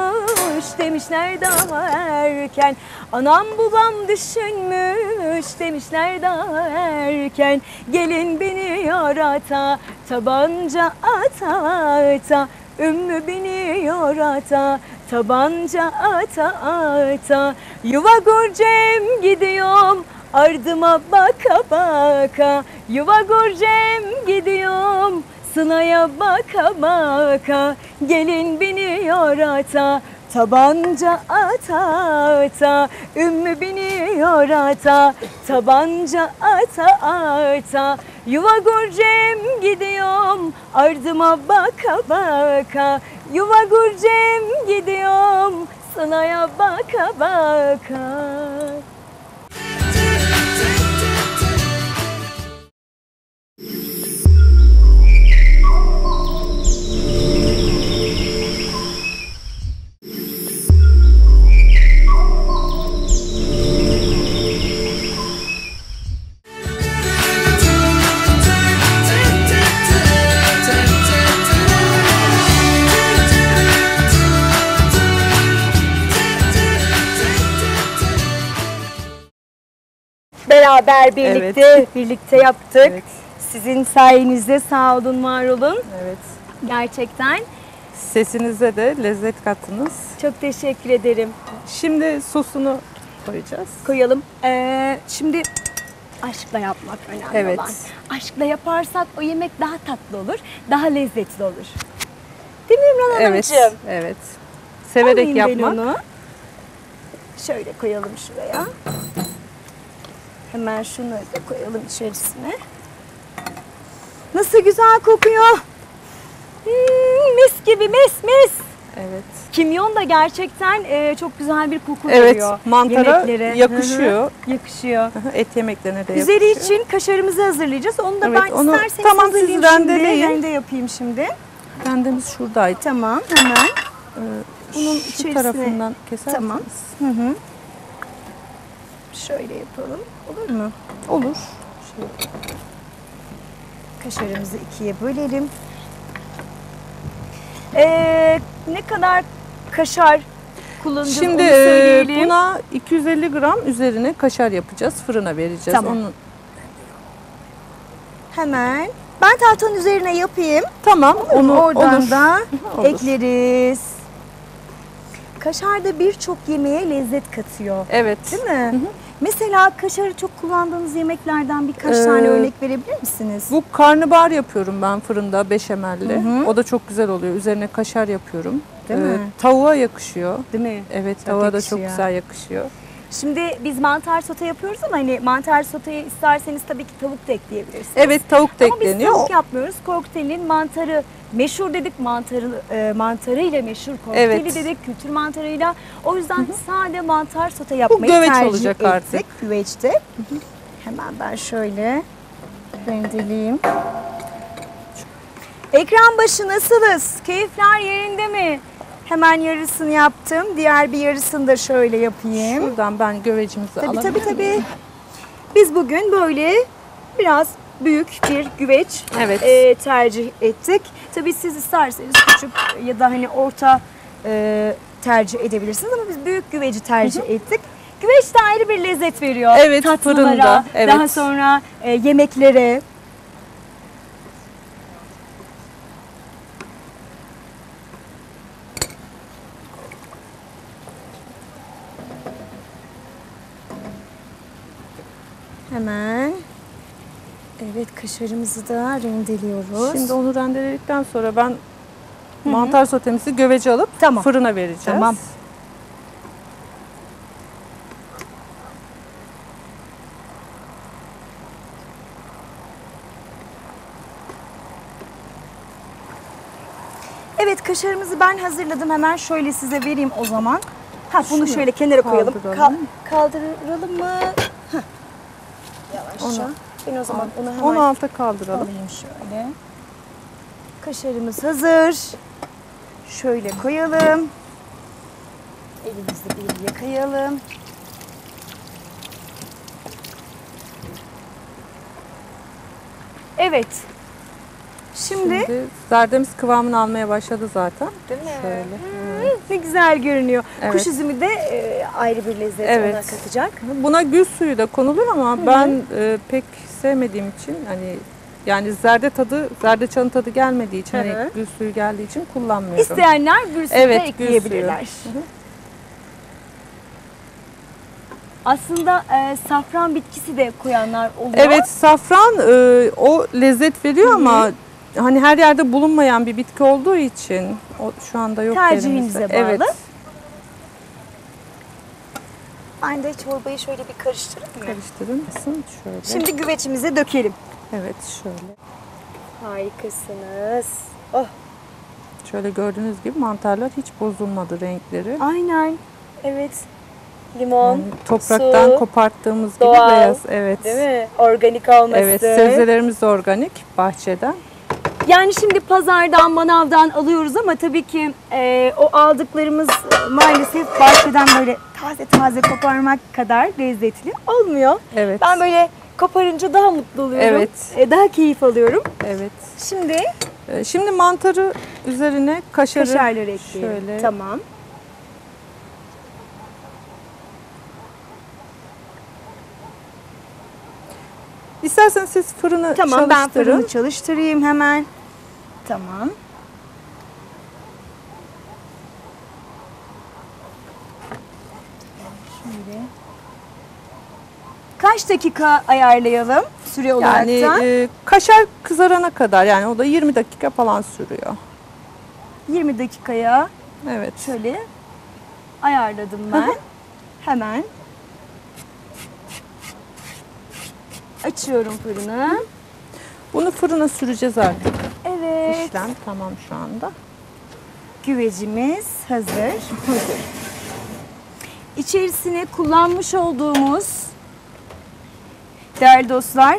demişler daha erken. Anam babam düşünmüş demişler daha erken. Gelin beni yarata tabanca ata ata. Ümmü beni yarata tabanca ata ata. Yuva gurcem gidiyorum Ardıma baka baka. Yuva gurcem gidiyorum Sılaya baka baka. Gelin beni yorata Tabanca ata ata Ümmü beni yorata Tabanca ata ata Yuva gurcem gidiyorum Ardıma baka baka. Yuva gurcem gidiyorum Sılaya baka baka beraber birlikte birlikte yaptık. Evet. Sizin sayenizde sağ olun, var olun. Evet. Gerçekten Sesinize de lezzet kattınız. çok teşekkür ederim. Şimdi sosunu koyacağız. Koyalım. Ee, şimdi aşkla yapmak önemli Evet. olan. Aşkla yaparsak o yemek daha tatlı olur, daha lezzetli olur. Değil mi İmran Evet. Hanımcığım? Evet. Severek Alayım yapmak. Şöyle koyalım şuraya. Hemen şunları da koyalım içerisine. Nasıl güzel kokuyor. Hmm, mis gibi mis mis. Evet. Kimyon da gerçekten e, çok güzel bir koku Evet, veriyor. mantara yemeklere. yakışıyor. Hı hı, yakışıyor. Hı hı, Et yemeklerine de Üzeri yakışıyor. için kaşarımızı hazırlayacağız. Onu da Evet, ben onu- isterseniz tamam, siz rendeleyin. şimdi. Rende yapayım şimdi. Kendimiz şuradaydı. Tamam hemen. Ee, Bunun Şu içerisine- tarafından keserseniz. Tamam. Hı hı. Şöyle yapalım. Olur mu? Olur. Kaşarımızı ikiye bölelim. Ee, ne kadar kaşar kullanacağız Şimdi onu e, söyleyelim. buna 250 gram üzerine kaşar yapacağız. Fırına vereceğiz. Tamam. Onu, Hemen. Ben tahtanın üzerine yapayım. tamam. Onu Oradan olur. da olur. ekleriz. Kaşar da birçok yemeğe lezzet katıyor. Evet. Değil mi? Mesela kaşarı çok kullandığınız yemeklerden birkaç Ee, tane örnek verebilir misiniz? Bu karnabahar yapıyorum ben fırında beşamelli. Hı hı. O da çok güzel oluyor. Üzerine kaşar yapıyorum. Ee, Değil mi? Tavuğa yakışıyor. Değil mi? Evet, tavuğa da çok güzel yakışıyor. Şimdi biz mantar sote yapıyoruz ama hani mantar soteye isterseniz tabii ki tavuk da ekleyebilirsiniz. Evet, tavuk da Ama biz ekleniyor. tavuk yapmıyoruz. Kokteylin mantarı meşhur dedik. Mantarı e, mantarıyla meşhur kokteyli Evet. dedik. Kültür mantarıyla. O yüzden sade mantar sote yapmayı güveç tercih olacak ettik. artık. Güveçte. Hemen ben şöyle rendeleyeyim. Ekran başı nasılız? Keyifler yerinde mi? Hemen yarısını yaptım. Diğer bir yarısını da şöyle yapayım. Şuradan ben gövecimizi Tabii alabilir tabii tabii. Biz bugün böyle biraz büyük bir güveç Evet. e, tercih ettik. Tabii siz isterseniz küçük ya da hani orta e, tercih edebilirsiniz ama biz büyük güveci tercih ettik. Güveç de ayrı bir lezzet veriyor. Evet, Tatlılara, fırında, evet. daha sonra e, yemeklere. Hemen. Evet kaşarımızı da rendeliyoruz. Şimdi onu rendeledikten sonra ben mantar sotemizi gövece alıp Tamam. fırına vereceğiz. Tamam. Evet kaşarımızı ben hazırladım. Hemen şöyle size vereyim o zaman. Ha bunu Şunu şöyle kenara koyalım. kaldıralım. Ka- kaldıralım mı? Heh. Yavaşça. Onu- ben o zaman onu hemen Onu alta kaldıralım. alayım şöyle. Kaşarımız hazır. Şöyle koyalım. Elimizi bir yıkayalım. Evet. Şimdi, Şimdi zerdemiz kıvamını almaya başladı zaten. değil mi? Şöyle. Hı, ne güzel görünüyor. Evet. Kuş üzümü de e, ayrı bir lezzet Evet. ona katacak. Buna gül suyu da konulur ama ben e, pek sevmediğim için hani yani zerde tadı, zerdeçalın tadı gelmediği için Hı hani hı. gül suyu geldiği için kullanmıyorum. İsteyenler gül suyu Evet, da gül ekleyebilirler. suyu. Aslında e, safran bitkisi de koyanlar oluyor. Evet safran e, o lezzet veriyor ama hani her yerde bulunmayan bir bitki olduğu için o şu anda yok Tercihinize elimizde. bağlı. Evet. Ben de çorbayı şöyle bir karıştırayım mı? Karıştırın. Şöyle. Şimdi güvecimize dökelim. evet şöyle. Harikasınız. Oh, Şöyle gördüğünüz gibi mantarlar hiç bozulmadı renkleri. aynen. Evet. Limon, Yani topraktan su, koparttığımız gibi doğal, beyaz. Evet. değil mi? Organik olması. Evet, sebzelerimiz de organik bahçeden. Yani şimdi pazardan, manavdan alıyoruz ama tabii ki e, o aldıklarımız e, maalesef bahçeden böyle taze taze koparmak kadar lezzetli olmuyor. Evet. Ben böyle koparınca daha mutlu oluyorum. Evet. E, daha keyif alıyorum. Evet. Şimdi Ee, Şimdi mantarı üzerine kaşarı kaşarları ekleyelim. şöyle Tamam. İsterseniz siz fırını Tamam ben çalıştırın. fırını çalıştırayım hemen. Tamam. Şöyle. Kaç dakika ayarlayalım süre olarak Yani da? e, kaşar kızarana kadar yani o da 20 dakika falan sürüyor. 20 dakikaya Evet. şöyle ayarladım ben. Hemen açıyorum fırını. Bunu fırına süreceğiz artık. Evet. İşlem tamam şu anda. güvecimiz hazır. İçerisine kullanmış olduğumuz değerli dostlar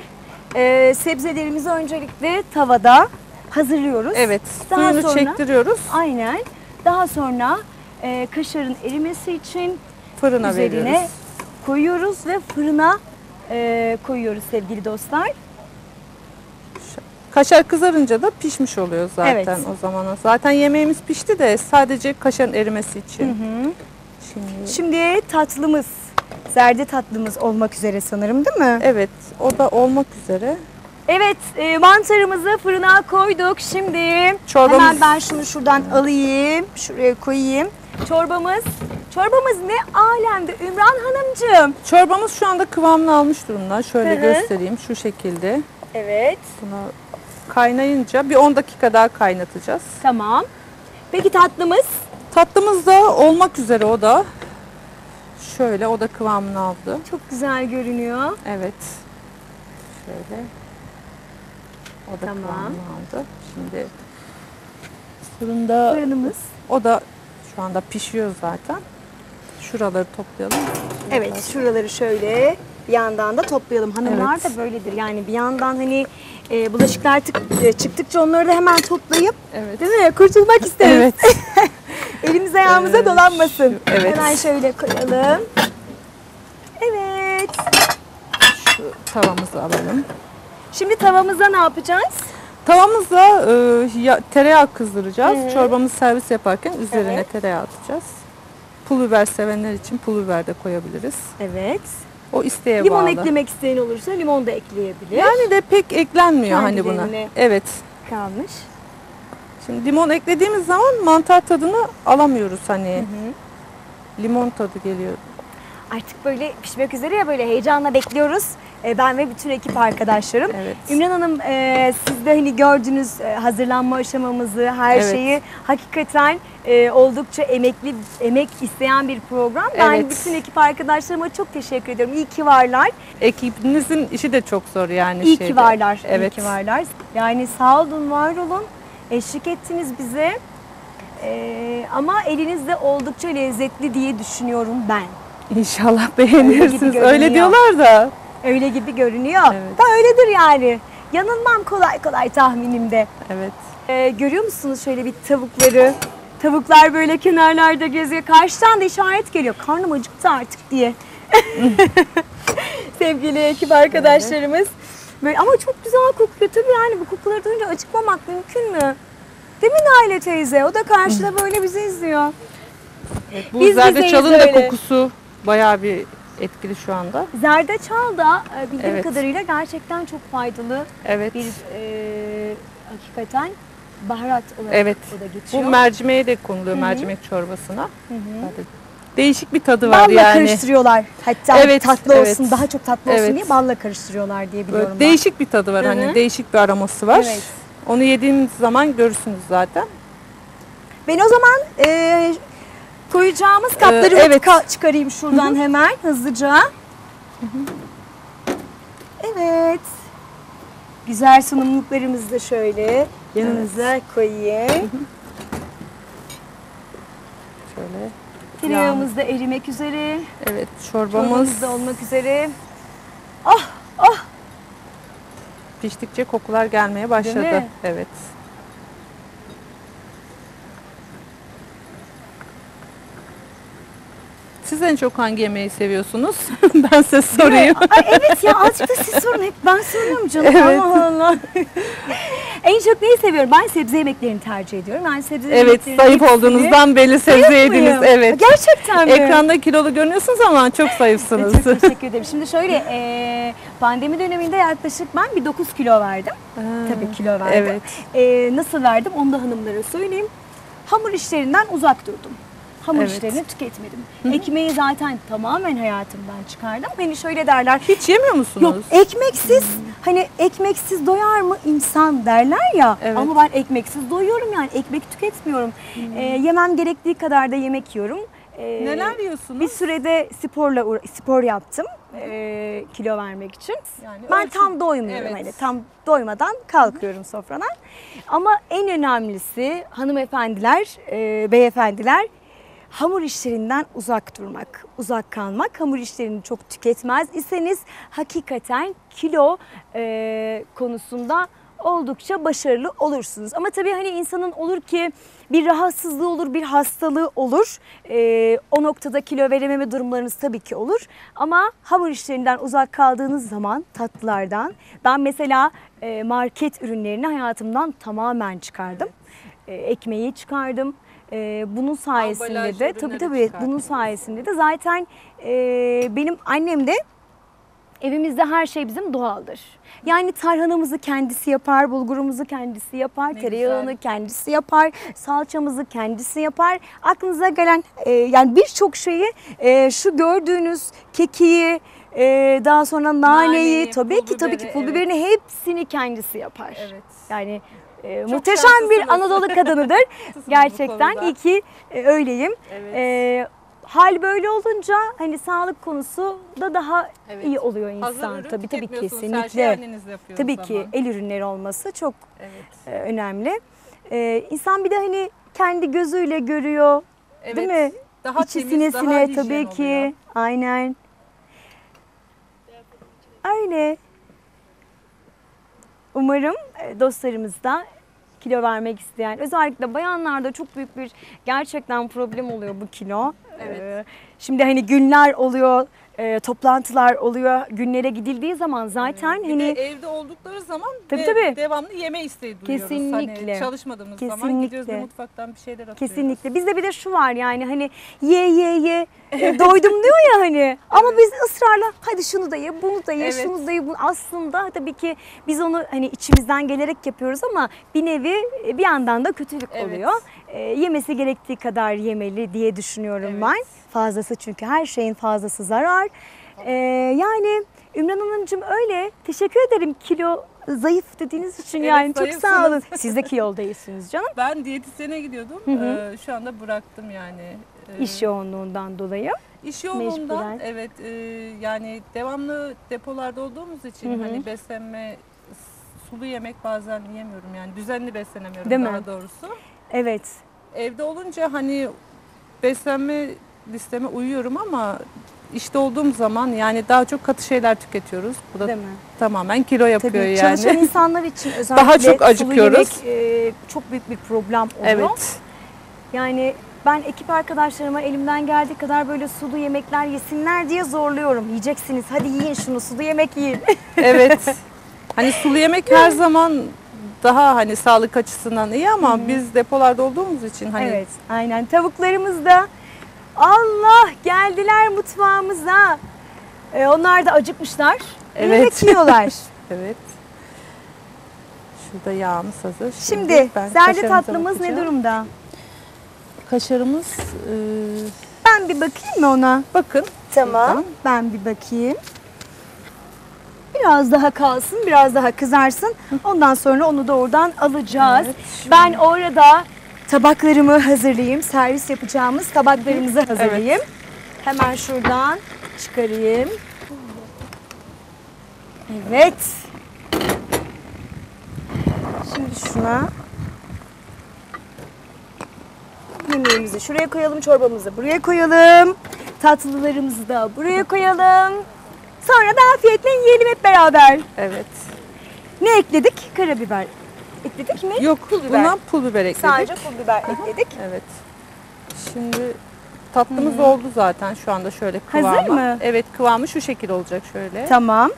e, sebzelerimizi öncelikle tavada hazırlıyoruz. Evet. Daha Suyunu sonra- çektiriyoruz. Aynen. Daha sonra e, kaşarın erimesi için Fırına üzerine veriyoruz. koyuyoruz ve fırına e, koyuyoruz sevgili dostlar. Kaşar kızarınca da pişmiş oluyor zaten Evet. o zamana. Zaten yemeğimiz pişti de sadece kaşarın erimesi için. Şimdi Şimdi tatlımız, zerde tatlımız olmak üzere sanırım değil mi? evet o da olmak üzere. Evet, e, mantarımızı fırına koyduk. Şimdi Çorbamız- hemen ben şunu şuradan alayım, şuraya koyayım. Çorbamız, çorbamız ne alemde Ümran Hanımcığım. Çorbamız şu anda kıvamını almış durumda. Şöyle Hı hı. göstereyim şu şekilde. Evet, Buna kaynayınca bir 10 dakika daha kaynatacağız. tamam. Peki tatlımız? Tatlımız da olmak üzere o da. Şöyle o da kıvamını aldı. Çok güzel görünüyor. Evet. Şöyle. O da Tamam. kıvamını aldı. Şimdi fırında Fırınımız. o da şu anda pişiyor zaten. Şuraları toplayalım. Evet, şuraları şöyle bir yandan da toplayalım. Hanımlar Evet. da böyledir. Yani bir yandan hani e, bulaşıklar tık, e, çıktıkça onları da hemen toplayıp Evet. değil mi? Kurtulmak isteriz. Evet. Elimiz ayağımıza Ee, dolanmasın. evet. Hemen şöyle koyalım. Evet. Şu tavamızı alalım. Şimdi tavamıza ne yapacağız? Tavamızda e, ya- tereyağı kızdıracağız. Hı. Çorbamızı servis yaparken üzerine Evet. tereyağı atacağız. Pul biber sevenler için pul biber de koyabiliriz. Evet. O isteğe Limon bağlı. eklemek isteyen olursa limon da ekleyebilir. Yani de pek eklenmiyor hani buna. Evet. kalmış. Şimdi limon eklediğimiz zaman mantar tadını alamıyoruz hani. Limon tadı geliyor. Artık böyle pişmek üzere ya böyle heyecanla bekliyoruz. E, ben ve bütün ekip arkadaşlarım. Evet. Ümran Hanım e, siz de hani gördünüz e, hazırlanma aşamamızı, her Evet. şeyi hakikaten e, oldukça emekli, emek isteyen bir program. Ben Evet. bütün ekip arkadaşlarıma çok teşekkür ediyorum. İyi ki varlar. Ekibinizin işi de çok zor yani. İyi şeyde. ki varlar. Evet. İyi ki varlar. Yani sağ olun, var olun. Eşlik ettiniz bize. E, ama eliniz de oldukça lezzetli diye düşünüyorum ben. İnşallah Öyle beğenirsiniz. Öyle, görünüyor. diyorlar da. Öyle gibi görünüyor. Evet. Da öyledir yani. Yanılmam kolay kolay tahminimde. Evet. Ee, görüyor musunuz şöyle bir tavukları? Tavuklar böyle kenarlarda geziyor. Karşıdan da işaret geliyor. Karnım acıktı artık diye. Sevgili ekip arkadaşlarımız. Böyle, ama çok güzel kokuyor. Tabii yani bu kokuları duyunca acıkmamak mümkün mü? Değil mi Naile teyze? O da karşıda böyle bizi izliyor. Bu Biz bizeyiz da öyle. kokusu bayağı bir etkili şu anda. Zerdeçal da e, bildiğim Evet. kadarıyla gerçekten çok faydalı Evet. bir e, hakikaten baharat olarak Evet. o da geçiyor. Bu mercimeğe de konuluyor mercimek çorbasına. Zaten Değişik bir tadı var Balla yani. karıştırıyorlar. Hatta Evet, tatlı evet. olsun, daha çok tatlı olsun Evet. diye balla karıştırıyorlar diye biliyorum Böyle ben. değişik bir tadı var Hı hı. hani değişik bir aroması var. Evet. Onu yediğiniz zaman görürsünüz zaten. Ben o zaman e, koyacağımız kapları Ee, evet. ka- çıkarayım şuradan hemen hızlıca. Evet. Güzel sunumluklarımızı da şöyle yanınıza koyayım. Şöyle. Tereyağımız da erimek üzere. Evet çorbamız Çorbamız da olmak üzere. piştikçe kokular gelmeye başladı. Evet. Siz en çok hangi yemeği seviyorsunuz? ben size sorayım. Ay evet ya azıcık da siz sorun hep ben soruyorum canım. Evet. Allah Allah. en çok neyi seviyorum? Ben sebze yemeklerini tercih ediyorum. Yani sebze Evet, zayıf hepsini- olduğunuzdan belli sebze yediniz. mıyım? Evet. Gerçekten mi? Ekranda kilolu görünüyorsunuz ama çok zayıfsınız. Çok teşekkür ederim. Şimdi şöyle e, pandemi döneminde yaklaşık ben bir 9 kilo verdim. Tabii kilo verdim. Evet. E, nasıl verdim onu da hanımlara söyleyeyim. Hamur işlerinden uzak durdum. Hamur Evet. işlerini tüketmedim. Ekmeği zaten tamamen hayatımdan çıkardım. Beni şöyle derler. Hiç yemiyor musunuz? Yok ekmeksiz hani ekmeksiz doyar mı insan derler ya Evet. ama ben ekmeksiz doyuyorum yani ekmek tüketmiyorum. Ee, yemem gerektiği kadar da yemek yiyorum. Ee, Neler yiyorsunuz? Bir sürede sporla spor yaptım ee, kilo vermek için. Yani Ben ölçü- tam doymuyorum Evet. hani tam doymadan kalkıyorum sofradan. Ama en önemlisi hanımefendiler, e, beyefendiler hamur işlerinden uzak durmak, uzak kalmak. Hamur işlerini çok tüketmez iseniz hakikaten kilo e, konusunda oldukça başarılı olursunuz. Ama tabii hani insanın olur ki bir rahatsızlığı olur, bir hastalığı olur. Ee, o noktada kilo verememe durumlarınız tabii ki olur. Ama hamur işlerinden uzak kaldığınız zaman tatlılardan ben mesela e, market ürünlerini hayatımdan tamamen çıkardım. E, ekmeği çıkardım. E, bunun sayesinde Ambalaj de tabii tabii bunun sayesinde de zaten e, benim annem de Evimizde her şey bizim doğaldır. Yani tarhanamızı kendisi yapar, bulgurumuzu kendisi yapar, Ne tereyağını güzel. kendisi yapar, salçamızı kendisi yapar. Aklınıza gelen e, yani birçok şeyi e, şu gördüğünüz kekiği, e, daha sonra naneyi, Naneyi, tabii ki tabii ki pul evet. biberini hepsini kendisi yapar. Evet. Yani e, Çok muhteşem bir. Anadolu kadınıdır. Gerçekten iyi ki e, öyleyim. Evet. E, hal böyle olunca hani sağlık konusu da daha Evet. iyi oluyor Hazır insan. ürün tabii tabii kesinlikle. O Tabii zaman. ki el ürünleri olması çok Evet. e, önemli. E, insan bir de hani kendi gözüyle görüyor, evet. değil mi? Daha İçi temiz, daha tabii ki. oluyor. Aynen. Öyle. Umarım e, dostlarımız da kilo vermek isteyen, özellikle bayanlarda çok büyük bir gerçekten problem oluyor bu kilo. Evet. Ee, Şimdi hani günler oluyor, e, toplantılar oluyor. Günlere gidildiği zaman zaten Bir hani de evde oldukları zaman Tabii, de- tabii. devamlı yeme isteği duyuyoruz. Kesinlikle. Hani çalışmadığımız zaman Kesinlikle. gidiyoruz bir mutfaktan bir şeyler atıyoruz. Kesinlikle. Bizde bir de şu var yani hani ye ye ye e, doydum diyor ya hani. Ama biz ısrarla hadi şunu da ye, bunu da ye, Evet. şunu da ye. Bu aslında tabii ki biz onu hani içimizden gelerek yapıyoruz ama bir nevi e, bir yandan da kötülük Evet. oluyor. E, yemesi gerektiği kadar yemeli diye düşünüyorum Evet. ben. Fazlası çünkü her şeyin fazlası zarar. E, yani Ümran Hanımcığım öyle. Teşekkür ederim kilo zayıf dediğiniz için Evet, yani çok sağ olun. Siz de kilolu değilsiniz canım. Ben diyetisyene gidiyordum. Hı hı. Ee, şu anda bıraktım yani. Ee, İş yoğunluğundan dolayı. İş yoğunluğundan Mecburen. evet e, yani devamlı depolarda olduğumuz için Hı hı. hani beslenme sulu yemek bazen yiyemiyorum yani düzenli beslenemiyorum Değil mi? daha doğrusu. Evet. Evde olunca hani beslenme listeme uyuyorum ama işte olduğum zaman yani daha çok katı şeyler tüketiyoruz. Bu da Değil mi? tamamen kilo yapıyor Tabii yani. çalışan insanlar için özellikle Daha çok sulu acıkıyoruz. yemek, e, çok büyük bir problem oluyor. Evet. Yani ben ekip arkadaşlarıma elimden geldiği kadar böyle sulu yemekler yesinler diye zorluyorum. Yiyeceksiniz hadi yiyin şunu sulu yemek yiyin. Evet. hani sulu yemek her zaman daha hani sağlık açısından iyi ama biz depolarda olduğumuz için hani evet aynen tavuklarımız da Allah geldiler mutfağımıza. E, onlar da acıkmışlar. Evet. Yemek yiyorlar. Evet. Şurada yağımız hazır. Şimdi ben zerde tatlımız ne durumda? Kaşarımız e, Ben bir bakayım mı ona? bakın. Tamam. Tamam. Ben bir bakayım. Biraz daha kalsın, biraz daha kızarsın. Ondan sonra onu da oradan alacağız. Evet, ben orada tabaklarımı hazırlayayım. Servis yapacağımız tabaklarımızı hazırlayayım. Hemen şuradan çıkarayım. Evet. Şimdi şuna yemeğimizi şuraya koyalım, çorbamızı buraya koyalım. Tatlılarımızı da buraya koyalım. Sonra da afiyetle yiyelim hep beraber. Evet. Ne ekledik? Karabiber. Ekledik mi? Yok Pul biber. buna pul biber ekledik. Sadece pul biber ekledik. Evet. Şimdi tatlımız oldu zaten şu anda şöyle kıvamı. Hazır mı? Evet kıvamı şu şekil olacak şöyle. Tamam.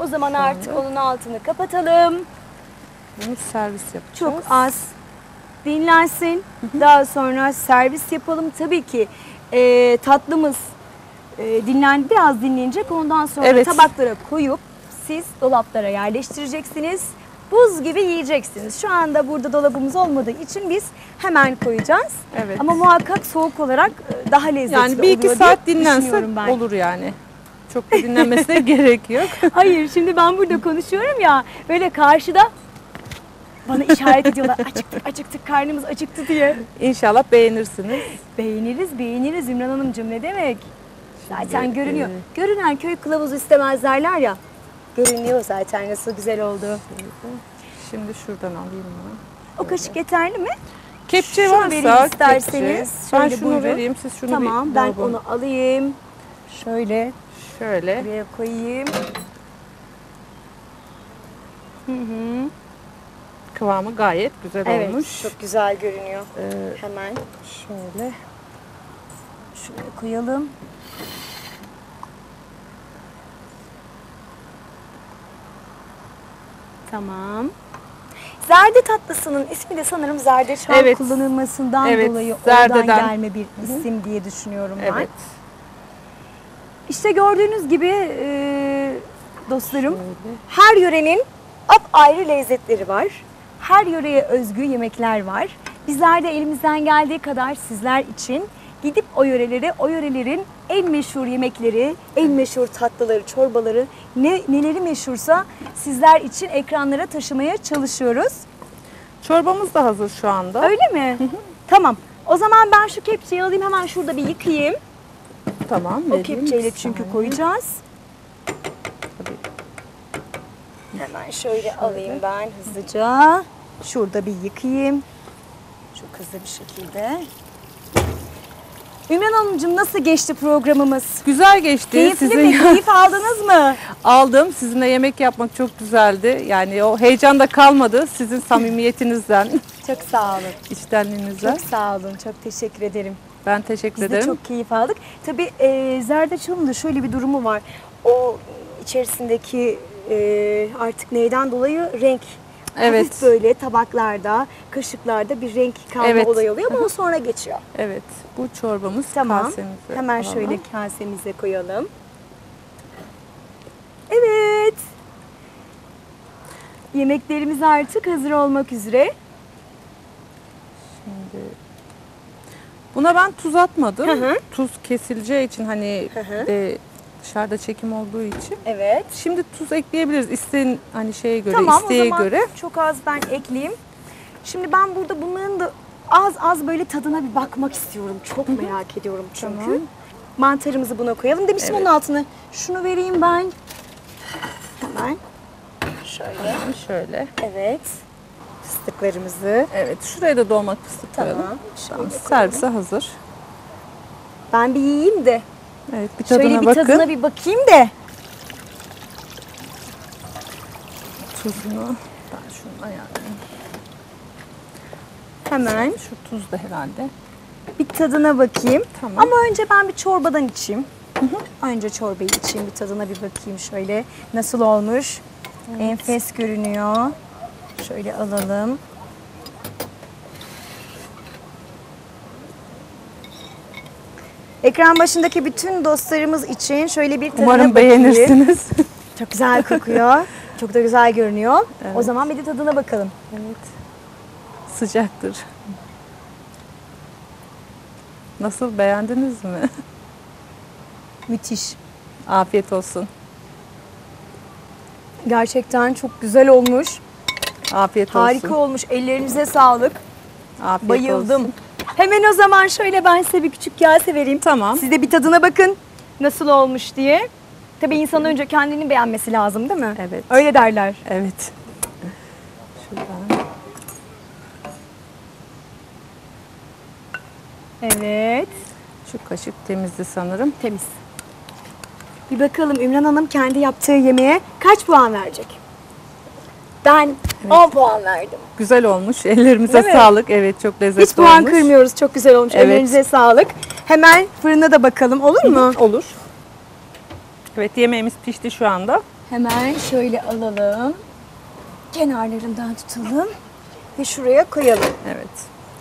O zaman artık onun altını kapatalım. Bunu servis yapacağız. Çok az dinlensin. Daha sonra servis yapalım. Tabii ki e, tatlımız e, dinlen biraz dinlenecek. Ondan sonra Evet. tabaklara koyup siz dolaplara yerleştireceksiniz. Buz gibi yiyeceksiniz. Şu anda burada dolabımız olmadığı için biz hemen koyacağız. Evet. Ama muhakkak soğuk olarak e, daha lezzetli yani bir iki oluyor diye saat dinlense olur yani. Çok da dinlenmesine gerek yok. Hayır şimdi ben burada konuşuyorum ya böyle karşıda Bana işaret ediyorlar acıktık acıktık karnımız acıktı diye. İnşallah beğenirsiniz. Beğeniriz beğeniriz Ümran Hanımcığım ne demek? Zaten görünüyor. e, Görünen köy kılavuzu istemez derler ya. Görünüyor zaten nasıl güzel oldu. Şimdi şuradan alayım ben. O kaşık yeterli mi? Kepçe Şunu varsa vereyim isterseniz. kepçe. Ben Şöyle şunu buyurun. vereyim, siz şunu tamam bir ben onu alayım. Şöyle şöyle. buraya koyayım. Hı hı. Kıvamı gayet güzel olmuş. çok güzel görünüyor. Ee, Hemen şöyle. şuraya koyalım. Tamam. Zerde tatlısının ismi de sanırım zerdeçal Evet. kullanılmasından Evet, dolayı oradan zerdeden. gelme bir isim diye düşünüyorum ben. Evet. İşte gördüğünüz gibi e, dostlarım Şöyle. her yörenin ayrı lezzetleri var. Her yöreye özgü yemekler var. Bizler de elimizden geldiği kadar sizler için gidip o yörelere, o yörelerin en meşhur yemekleri, en meşhur tatlıları, çorbaları, ne neleri meşhursa sizler için ekranlara taşımaya çalışıyoruz. Çorbamız da hazır şu anda. Öyle mi? tamam. O zaman ben şu kepçeyi alayım hemen şurada bir yıkayayım. Tamam. O kepçeyle çünkü koyacağız. Tabii. Hemen şöyle alayım ben hızlıca. Şurada bir yıkayayım. Çok hızlı bir şekilde. Ümran Hanımcığım nasıl geçti programımız? Güzel geçti. Keyifli Sizin mi? Keyif aldınız mı? aldım. Sizinle yemek yapmak çok güzeldi. Yani o heyecan da kalmadı. Sizin samimiyetinizden, Çok sağ olun. içtenliğinizden. Çok sağ olun. Çok teşekkür ederim. Ben teşekkür Biz de ederim. çok keyif aldık. Tabii e, zerdeçalın da şöyle bir durumu var. O içerisindeki e, artık neyden dolayı renk Evet. hafif böyle tabaklarda, kaşıklarda bir renk kalma Evet. olayı oluyor ama o sonra geçiyor. Evet. Bu çorbamız Tamam. kasemize Hemen alalım. şöyle kasemize koyalım. Evet. Yemeklerimiz artık hazır olmak üzere. Şimdi buna ben tuz atmadım. Hı hı. Tuz kesileceği için hani Hı hı. de dışarıda çekim olduğu için. Evet. Şimdi tuz ekleyebiliriz. İsteğin hani şeye göre, Tamam o isteğe zaman göre. çok az ben ekleyeyim. Şimdi ben burada bunların da az az böyle tadına bir bakmak istiyorum. Çok merak ediyorum çünkü. Tamam. Mantarımızı buna koyalım. Demiştim Evet. onun altına. Şunu vereyim ben. Hemen. Şöyle. Şöyle. Evet. Fıstıklarımızı. Evet. Şuraya da dolma fıstık koyalım. Tamam. Tamam. Şöyle Servise hazır. Ben bir yiyeyim de. Evet. Bir tadına Şöyle bir bakın. tadına bir bakayım de. Tuzunu. Ben şunu ayarlayayım. Hemen Şu tuz da herhalde. bir tadına bakayım. Tamam. Ama önce ben bir çorbadan içeyim. Önce çorbayı içeyim, bir tadına bir bakayım şöyle. Nasıl olmuş? Enfes görünüyor. Şöyle alalım. Ekran başındaki bütün dostlarımız için şöyle bir tadına Umarım bakayım. beğenirsiniz. Çok güzel kokuyor. Çok da güzel görünüyor. O Evet. zaman bir de tadına bakalım. evet. Sıcaktır. Nasıl beğendiniz mi? Müthiş. Afiyet olsun. Gerçekten çok güzel olmuş. Afiyet olsun. Harika olmuş. Ellerinize sağlık. Afiyet Bayıldım. olsun. Hemen o zaman şöyle ben size bir küçük kase vereyim. Tamam. Siz de bir tadına bakın nasıl olmuş diye. Tabii insanın önce kendini beğenmesi lazım değil mi? Evet. Öyle derler. Evet. Şuradan. Evet. Şu kaşık temizdi sanırım. Temiz. Bir bakalım Ümran Hanım kendi yaptığı yemeğe kaç puan verecek? Ben 10 puan verdim. Güzel olmuş. Ellerimize Değil mi? sağlık. Evet çok lezzetli Hiç puan olmuş. kırmıyoruz. Çok güzel olmuş. Evet. Ellerinize sağlık. Hemen fırına da bakalım olur mu? Olur. Evet yemeğimiz pişti şu anda. Hemen şöyle alalım. Kenarlarından tutalım. Ve şuraya koyalım. Evet.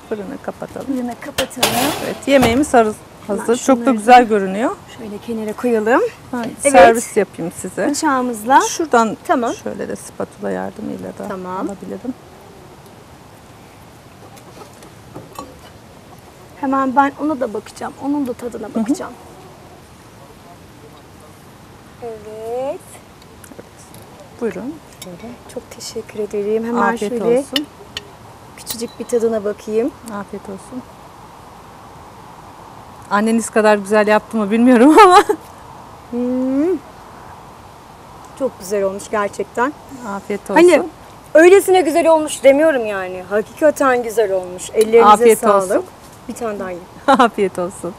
Fırını kapatalım. Fırını kapatalım. Evet yemeğimiz hazır. Hazır. Çok da güzel görünüyor. Şöyle kenara koyalım. Ha, Evet. Servis yapayım size. Bıçağımızla. Şuradan Tamam. şöyle de spatula yardımıyla da Tamam. alabilirim. Hemen ben ona da bakacağım. Onun da tadına bakacağım. Evet. Buyurun. Şöyle. Çok teşekkür ederim. Hemen Afiyet şöyle olsun. küçücük bir tadına bakayım. Afiyet olsun. Anneniz kadar güzel yaptı mı bilmiyorum ama Hmm. Çok güzel olmuş gerçekten. afiyet olsun. Hani öylesine güzel olmuş demiyorum yani. Hakikaten güzel olmuş. Ellerinize Afiyet sağlık. olsun. Bir tane daha yiyin. afiyet olsun.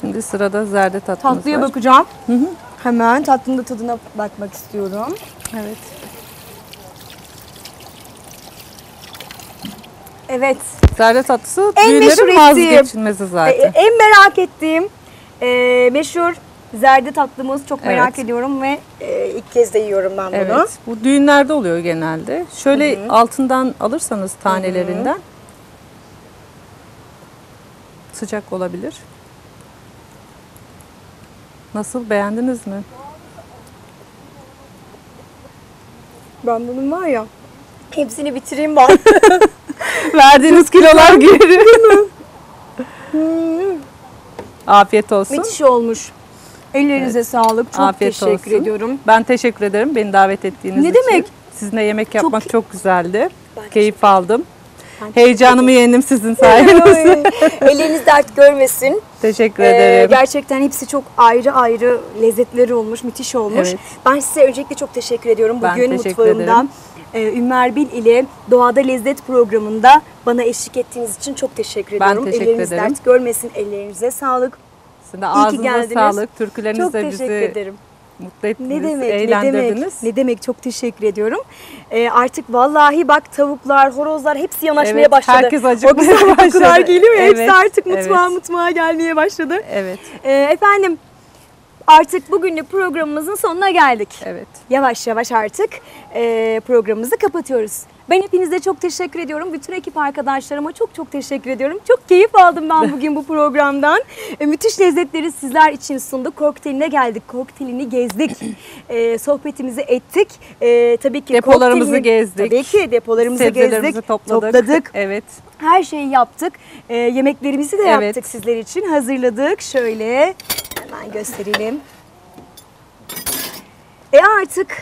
Şimdi sırada zerde tatlımız Tatlıya var. bakacağım. Hemen tatlının da tadına bakmak istiyorum. Evet. Evet. Zerde tatlısı En düğünlerin vazgeçilmezi E, zaten. en merak ettiğim e, meşhur zerde tatlımız çok merak Evet. ediyorum ve e, ilk kez de yiyorum ben bunu. Evet. Bu düğünlerde oluyor genelde. Şöyle altından alırsanız tanelerinden sıcak olabilir. Nasıl beğendiniz mi? Ben bunun var ya hepsini bitireyim ben. Verdiğiniz kilolar geri. Afiyet olsun. Müthiş olmuş. Ellerinize sağlık. Çok Afiyet teşekkür olsun. ediyorum. Ben teşekkür ederim beni davet ettiğiniz Ne için. demek? Sizinle yemek yapmak çok, güzeldi. Ben Keyif aldım. Ben Heyecanımı yendim sizin sayenizde. Ay, Elleriniz dert görmesin. teşekkür Ee, ederim. gerçekten hepsi çok ayrı ayrı lezzetleri olmuş, müthiş olmuş. Evet. Ben size öncelikle çok teşekkür ediyorum. Ben Bugün teşekkür mutfağımda e, Ümmü Bil ile Doğada Lezzet programında bana eşlik ettiğiniz için çok teşekkür Ben ediyorum. teşekkür Elleriniz ederim. dert görmesin, ellerinize sağlık. Sizin de ağzınıza sağlık. Türküleriniz Çok teşekkür bizi ederim. mutlu ettiniz, Ne demek, ne eğlendirdiniz. demek, ne demek çok teşekkür ediyorum. Ee, artık vallahi bak tavuklar, horozlar hepsi yanaşmaya Evet, başladı. herkes O acıkmaya güzel kokular başladı. geliyor ya, hepsi Evet, artık mutfağa evet. mutfağa gelmeye başladı. Evet, Ee, efendim artık bugünlük programımızın sonuna geldik. evet. Yavaş yavaş artık e, programımızı kapatıyoruz. Ben hepinize çok teşekkür ediyorum. Bütün ekip arkadaşlarıma çok çok teşekkür ediyorum. Çok keyif aldım ben bugün bu programdan. E, müthiş lezzetleri sizler için sunduk. Kokteline geldik. Kokteilini gezdik. E, sohbetimizi ettik. E, tabii ki Depolarımızı gezdik. Tabii ki depolarımızı gezdik. topladık. topladık. Evet. Her şeyi yaptık. E, yemeklerimizi de Evet. yaptık sizler için. Hazırladık. Şöyle hemen gösterelim. E artık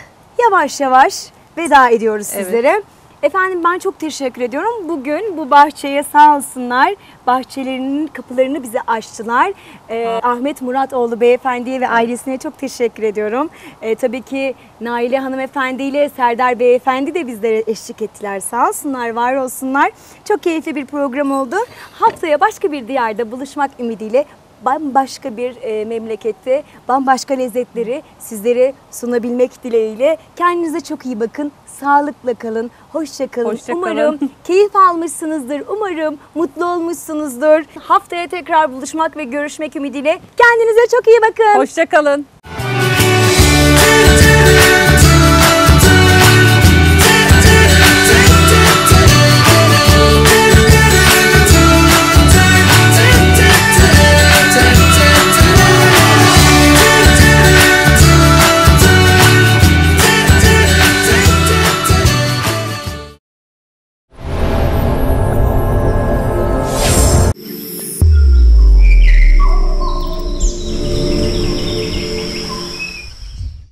yavaş yavaş veda ediyoruz Evet. sizlere. Efendim ben çok teşekkür ediyorum. Bugün bu bahçeye sağ olsunlar bahçelerinin kapılarını bize açtılar. Ee, Ahmet Muratoğlu beyefendiye ve ailesine çok teşekkür ediyorum. Ee, tabii ki Naile hanımefendi ile Serdar beyefendi de bizlere eşlik ettiler. Sağ olsunlar, var olsunlar. Çok keyifli bir program oldu. Haftaya başka bir diyarda buluşmak ümidiyle bambaşka bir e, memlekette bambaşka lezzetleri sizlere sunabilmek dileğiyle. Kendinize çok iyi bakın. Sağlıkla kalın. Hoşça kalın. Hoşça kalın. Umarım keyif almışsınızdır. Umarım mutlu olmuşsunuzdur. Haftaya tekrar buluşmak ve görüşmek ümidiyle. Kendinize çok iyi bakın. Hoşça kalın.